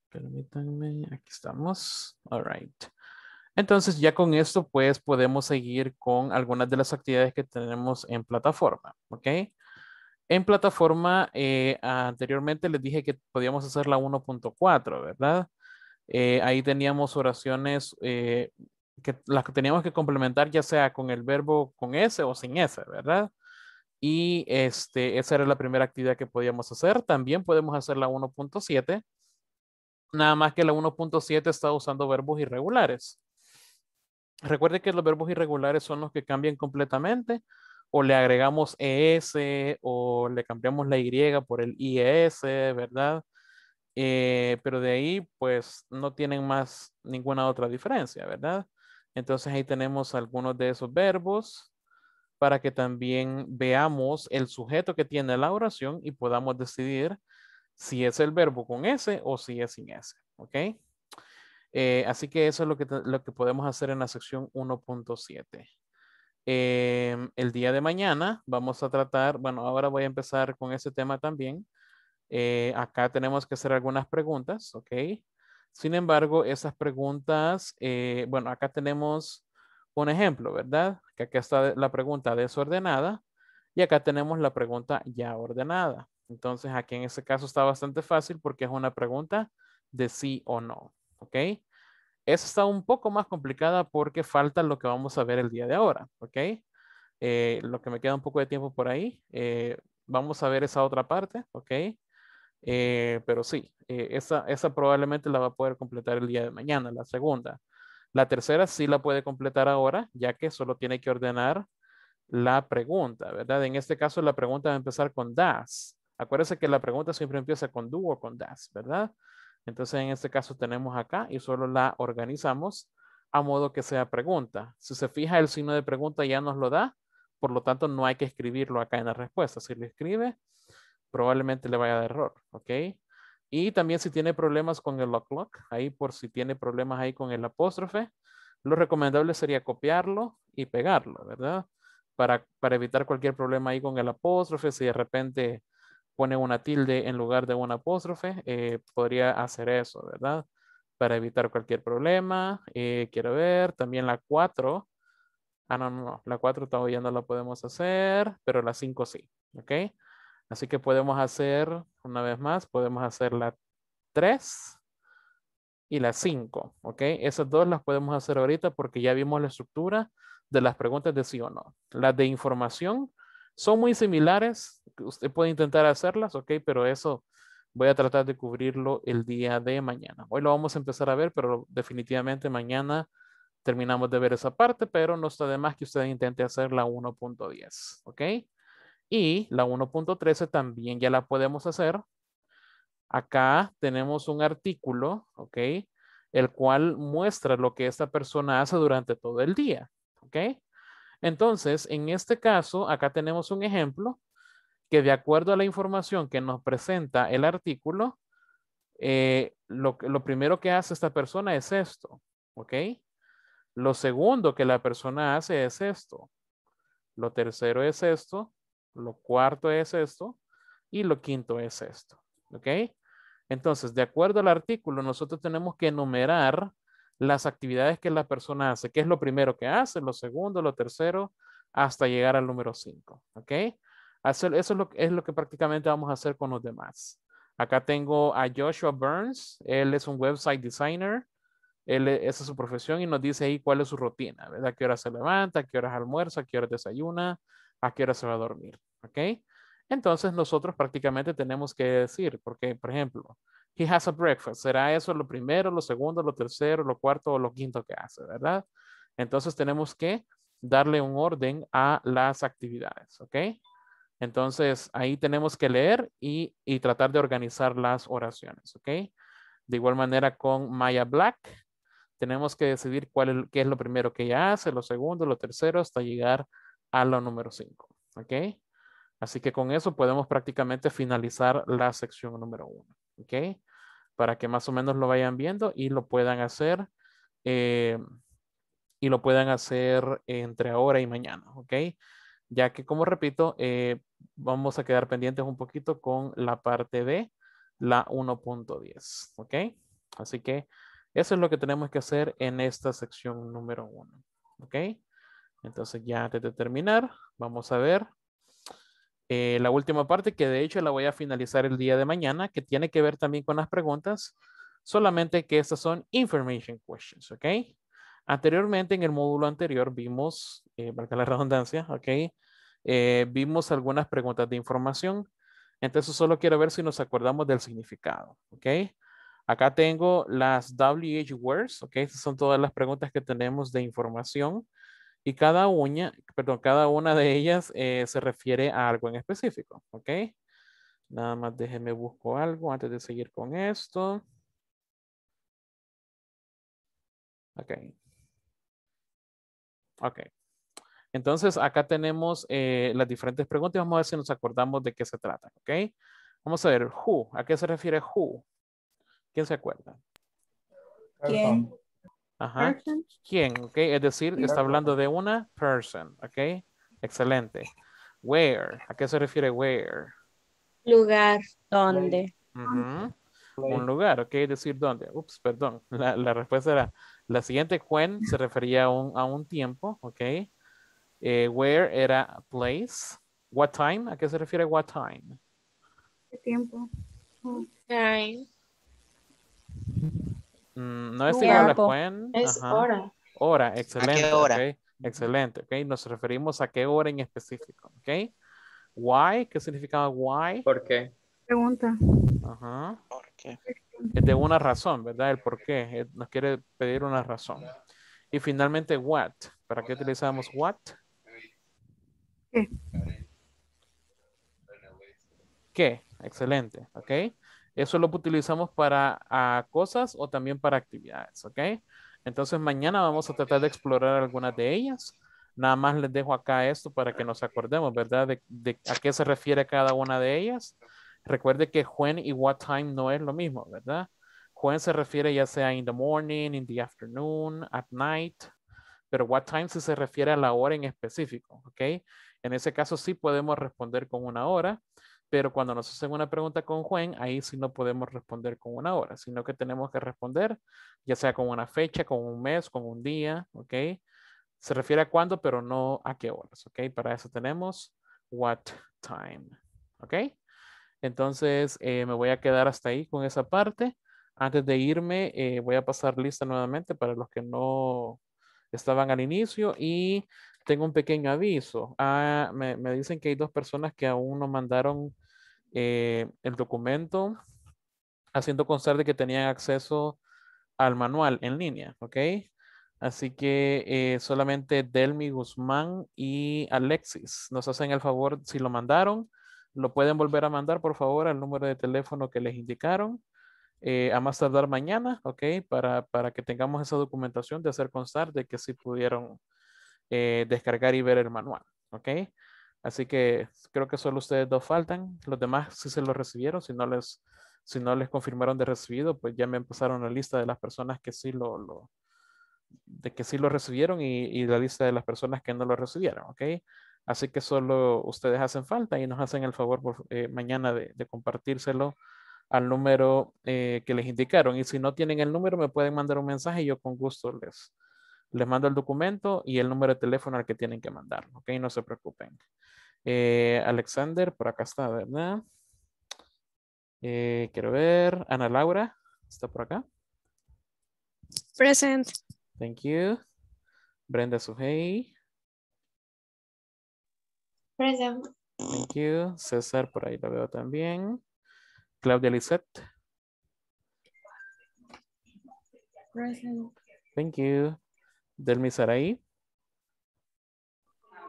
Permítanme, aquí estamos. All right. Entonces ya con esto pues podemos seguir con algunas de las actividades que tenemos en plataforma, ¿ok? En plataforma eh, anteriormente les dije que podíamos hacer la 1.4, ¿verdad? Eh, ahí teníamos oraciones eh, que las que teníamos que complementar ya sea con el verbo con S o sin S, ¿verdad? Y este, esa era la primera actividad que podíamos hacer. También podemos hacer la 1.7. Nada más que la 1.7 está usando verbos irregulares. Recuerde que los verbos irregulares son los que cambian completamente o le agregamos ES o le cambiamos la Y por el IES, ¿verdad? Eh, pero de ahí pues no tienen más ninguna otra diferencia, ¿verdad? Entonces ahí tenemos algunos de esos verbos para que también veamos el sujeto que tiene la oración y podamos decidir si es el verbo con S o si es sin S, ¿ok? Eh, así que eso es lo que, lo que podemos hacer en la sección 1.7. Em, el día de mañana vamos a tratar, bueno, ahora voy a empezar con ese tema también. Eh, acá tenemos que hacer algunas preguntas, ¿ok? Sin embargo, esas preguntas, eh, bueno, acá tenemos un ejemplo, ¿verdad? Que acá está la pregunta desordenada y acá tenemos la pregunta ya ordenada. Entonces, aquí en este caso está bastante fácil porque es una pregunta de sí o no, ¿ok? Esa está un poco más complicada porque falta lo que vamos a ver el día de ahora, ¿ok? Eh, lo que me queda un poco de tiempo por ahí. vamos a ver esa otra parte, ¿ok? Eh, pero sí, eh, esa, esa probablemente la va a poder completar el día de mañana, la segunda. La tercera sí la puede completar ahora, ya que solo tiene que ordenar la pregunta, ¿verdad? En este caso la pregunta va a empezar con das. Acuérdense que la pregunta siempre empieza con do o con das, ¿verdad? Entonces en este caso tenemos acá y solo la organizamos a modo que sea pregunta. Si se fija el signo de pregunta ya nos lo da, por lo tanto no hay que escribirlo acá en la respuesta. Si lo escribe, probablemente le vaya a dar error, ¿ok? Y también si tiene problemas con el lock lock, ahí por si tiene problemas ahí con el apóstrofe, lo recomendable sería copiarlo y pegarlo, ¿verdad? Para, para evitar cualquier problema ahí con el apóstrofe, si de repente pone una tilde en lugar de un apóstrofe, eh, podría hacer eso, ¿verdad? Para evitar cualquier problema. Eh, quiero ver, también la 4. Ah, no, no, no. La 4 todavía no la podemos hacer, pero la 5 sí, ¿ok? Así que podemos hacer, una vez más, podemos hacer la 3 y la 5, ¿ok? Esas dos las podemos hacer ahorita porque ya vimos la estructura de las preguntas de sí o no. Las de información son muy similares. Usted puede intentar hacerlas, ¿ok? Pero eso voy a tratar de cubrirlo el día de mañana. Hoy lo vamos a empezar a ver, pero definitivamente mañana terminamos de ver esa parte, pero no está de más que usted intente hacer la 1.10, ¿ok? Y la 1.13 también ya la podemos hacer. Acá tenemos un artículo, ¿ok? El cual muestra lo que esta persona hace durante todo el día, ¿ok? Entonces, en este caso, acá tenemos un ejemplo que de acuerdo a la información que nos presenta el artículo, eh, lo, lo primero que hace esta persona es esto, ¿ok? Lo segundo que la persona hace es esto. Lo tercero es esto. Lo cuarto es esto. Y lo quinto es esto. ¿Ok? Entonces, de acuerdo al artículo, nosotros tenemos que enumerar las actividades que la persona hace. ¿Qué es lo primero que hace? Lo segundo, lo tercero, hasta llegar al número 5. ¿Ok? Eso es lo, es lo que prácticamente vamos a hacer con los demás. Acá tengo a Joshua Burns. Él es un website designer. Él, esa es su profesión y nos dice ahí cuál es su rutina, ¿verdad? ¿A qué hora se levanta? ¿A qué horas almuerza? ¿A qué hora desayuna? ¿A qué hora se va a dormir? ¿Ok? Entonces nosotros prácticamente tenemos que decir, porque por ejemplo, he has a breakfast. ¿Será eso lo primero, lo segundo, lo tercero, lo cuarto o lo quinto que hace, verdad? Entonces tenemos que darle un orden a las actividades, ¿ok? Entonces ahí tenemos que leer y, y tratar de organizar las oraciones, ¿ok? De igual manera con Maya Black, tenemos que decidir cuál es, qué es lo primero que ella hace, lo segundo, lo tercero, hasta llegar a lo número 5. ¿Ok? Así que con eso podemos prácticamente finalizar la sección número 1. ¿Ok? Para que más o menos lo vayan viendo y lo puedan hacer. Eh, y lo puedan hacer entre ahora y mañana. ¿Ok? Ya que, como repito, eh, vamos a quedar pendientes un poquito con la parte de la 1.10. ¿Ok? Así que eso es lo que tenemos que hacer en esta sección número uno. ¿Ok? Entonces ya antes de terminar, vamos a ver eh, la última parte que de hecho la voy a finalizar el día de mañana, que tiene que ver también con las preguntas, solamente que estas son information questions, ¿ok? Anteriormente, en el módulo anterior, vimos, eh, valga la redundancia, ¿ok? Eh, vimos algunas preguntas de información. Entonces, solo quiero ver si nos acordamos del significado, ¿ok? Acá tengo las WH words, ok, estas son todas las preguntas que tenemos de información y cada una, perdón, cada una de ellas eh, se refiere a algo en específico, ok. Nada más déjenme busco algo antes de seguir con esto. Ok. Ok. Entonces, acá tenemos eh, las diferentes preguntas. Vamos a ver si nos acordamos de qué se trata, ¿ok? Vamos a ver, who. ¿A qué se refiere who? ¿Quién se acuerda? ¿Quién? Ajá. ¿Quién? Ok, es decir, está hablando de una person. Ok, excelente. Where. ¿A qué se refiere where? Lugar. ¿Dónde? Ujú. Un lugar, ok, es decir, ¿dónde? Ups, perdón. La, la respuesta era, la siguiente when se refería a un, a un tiempo, ok. Eh, where era place. What time? ¿A qué se refiere what time? ¿Qué tiempo? Time. Mm, no es igual a when. Es Ajá. hora. Hora, excelente. hora? ok, Excelente, ok. Nos referimos a qué hora en específico, ok. Why, ¿qué significa why? ¿Por qué? Pregunta. Ajá. ¿Por qué? Es de una razón, ¿verdad? El por qué. eh, Nos quiere pedir una razón. Y finalmente, what. ¿Para qué utilizamos what? ¿Qué? ¿Qué? Excelente, ¿ok? Eso lo utilizamos para ah, cosas o también para actividades, ¿ok? Entonces mañana vamos a tratar de explorar algunas de ellas. Nada más les dejo acá esto para que nos acordemos, ¿verdad? De, a qué se refiere cada una de ellas. Recuerde que when y what time no es lo mismo, ¿verdad? When se refiere ya sea in the morning, in the afternoon, at night, pero what time sí se refiere a la hora en específico, ¿ok? En ese caso sí podemos responder con una hora, pero cuando nos hacen una pregunta con when, ahí sí no podemos responder con una hora, sino que tenemos que responder ya sea con una fecha, con un mes, con un día, ¿ok? Se refiere a cuándo, pero no a qué horas, ¿ok? Para eso tenemos what time, ¿ok? Entonces, eh, me voy a quedar hasta ahí con esa parte. Antes de irme, eh, voy a pasar lista nuevamente para los que no estaban al inicio y tengo un pequeño aviso. Ah, me, dicen que hay dos personas que aún no mandaron eh, el documento haciendo constar de que tenían acceso al manual en línea, ¿ok? Así que eh, solamente Delmi Guzmán y Alexis nos hacen el favor, si lo mandaron, lo pueden volver a mandar, por favor, al número de teléfono que les indicaron. eh, a más tardar mañana, ¿ok? Para, para que tengamos esa documentación de hacer constar de que sí pudieron eh, descargar y ver el manual, ¿ok? Así que creo que solo ustedes dos faltan. Los demás sí se lo recibieron. Si no les, si no les confirmaron de recibido, pues ya me pasaron la lista de las personas que sí lo, lo de que sí lo recibieron y, y la lista de las personas que no lo recibieron, ¿ok? Así que solo ustedes hacen falta y nos hacen el favor por, eh, mañana de, de compartírselo al número eh, que les indicaron. Y si no tienen el número, me pueden mandar un mensaje y yo con gusto les, les mando el documento y el número de teléfono al que tienen que mandarlo. Ok, no se preocupen. Eh, Alexander, por acá está, ¿verdad? Eh, quiero ver. Ana Laura, ¿está por acá? Present. Thank you. Brenda Sujei, Present. thank you. César, por ahí lo veo también. Claudia Lisette, Present. thank you. Delmi Saraí,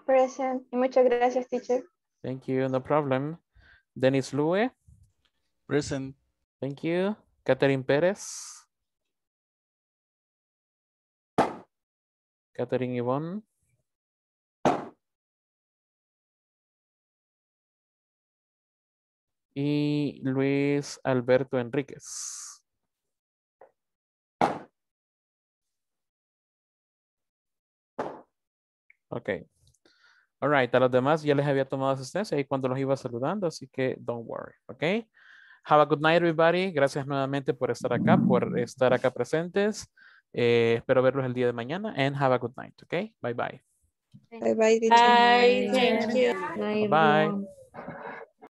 Present. Y muchas gracias, teacher. thank you, no problem. Denis Lue, Present. thank you. Catherine Pérez. Catherine Yvonne. Y Luis Alberto Enríquez. Ok. All right. A los demás ya les había tomado asistencia y cuando los iba saludando, así que don't worry. Ok. Have a good night, everybody. Gracias nuevamente por estar acá, por estar acá presentes. Eh, espero verlos el día de mañana and have a good night. Ok. Bye bye. Bye bye. Bye. Thank you. Bye bye.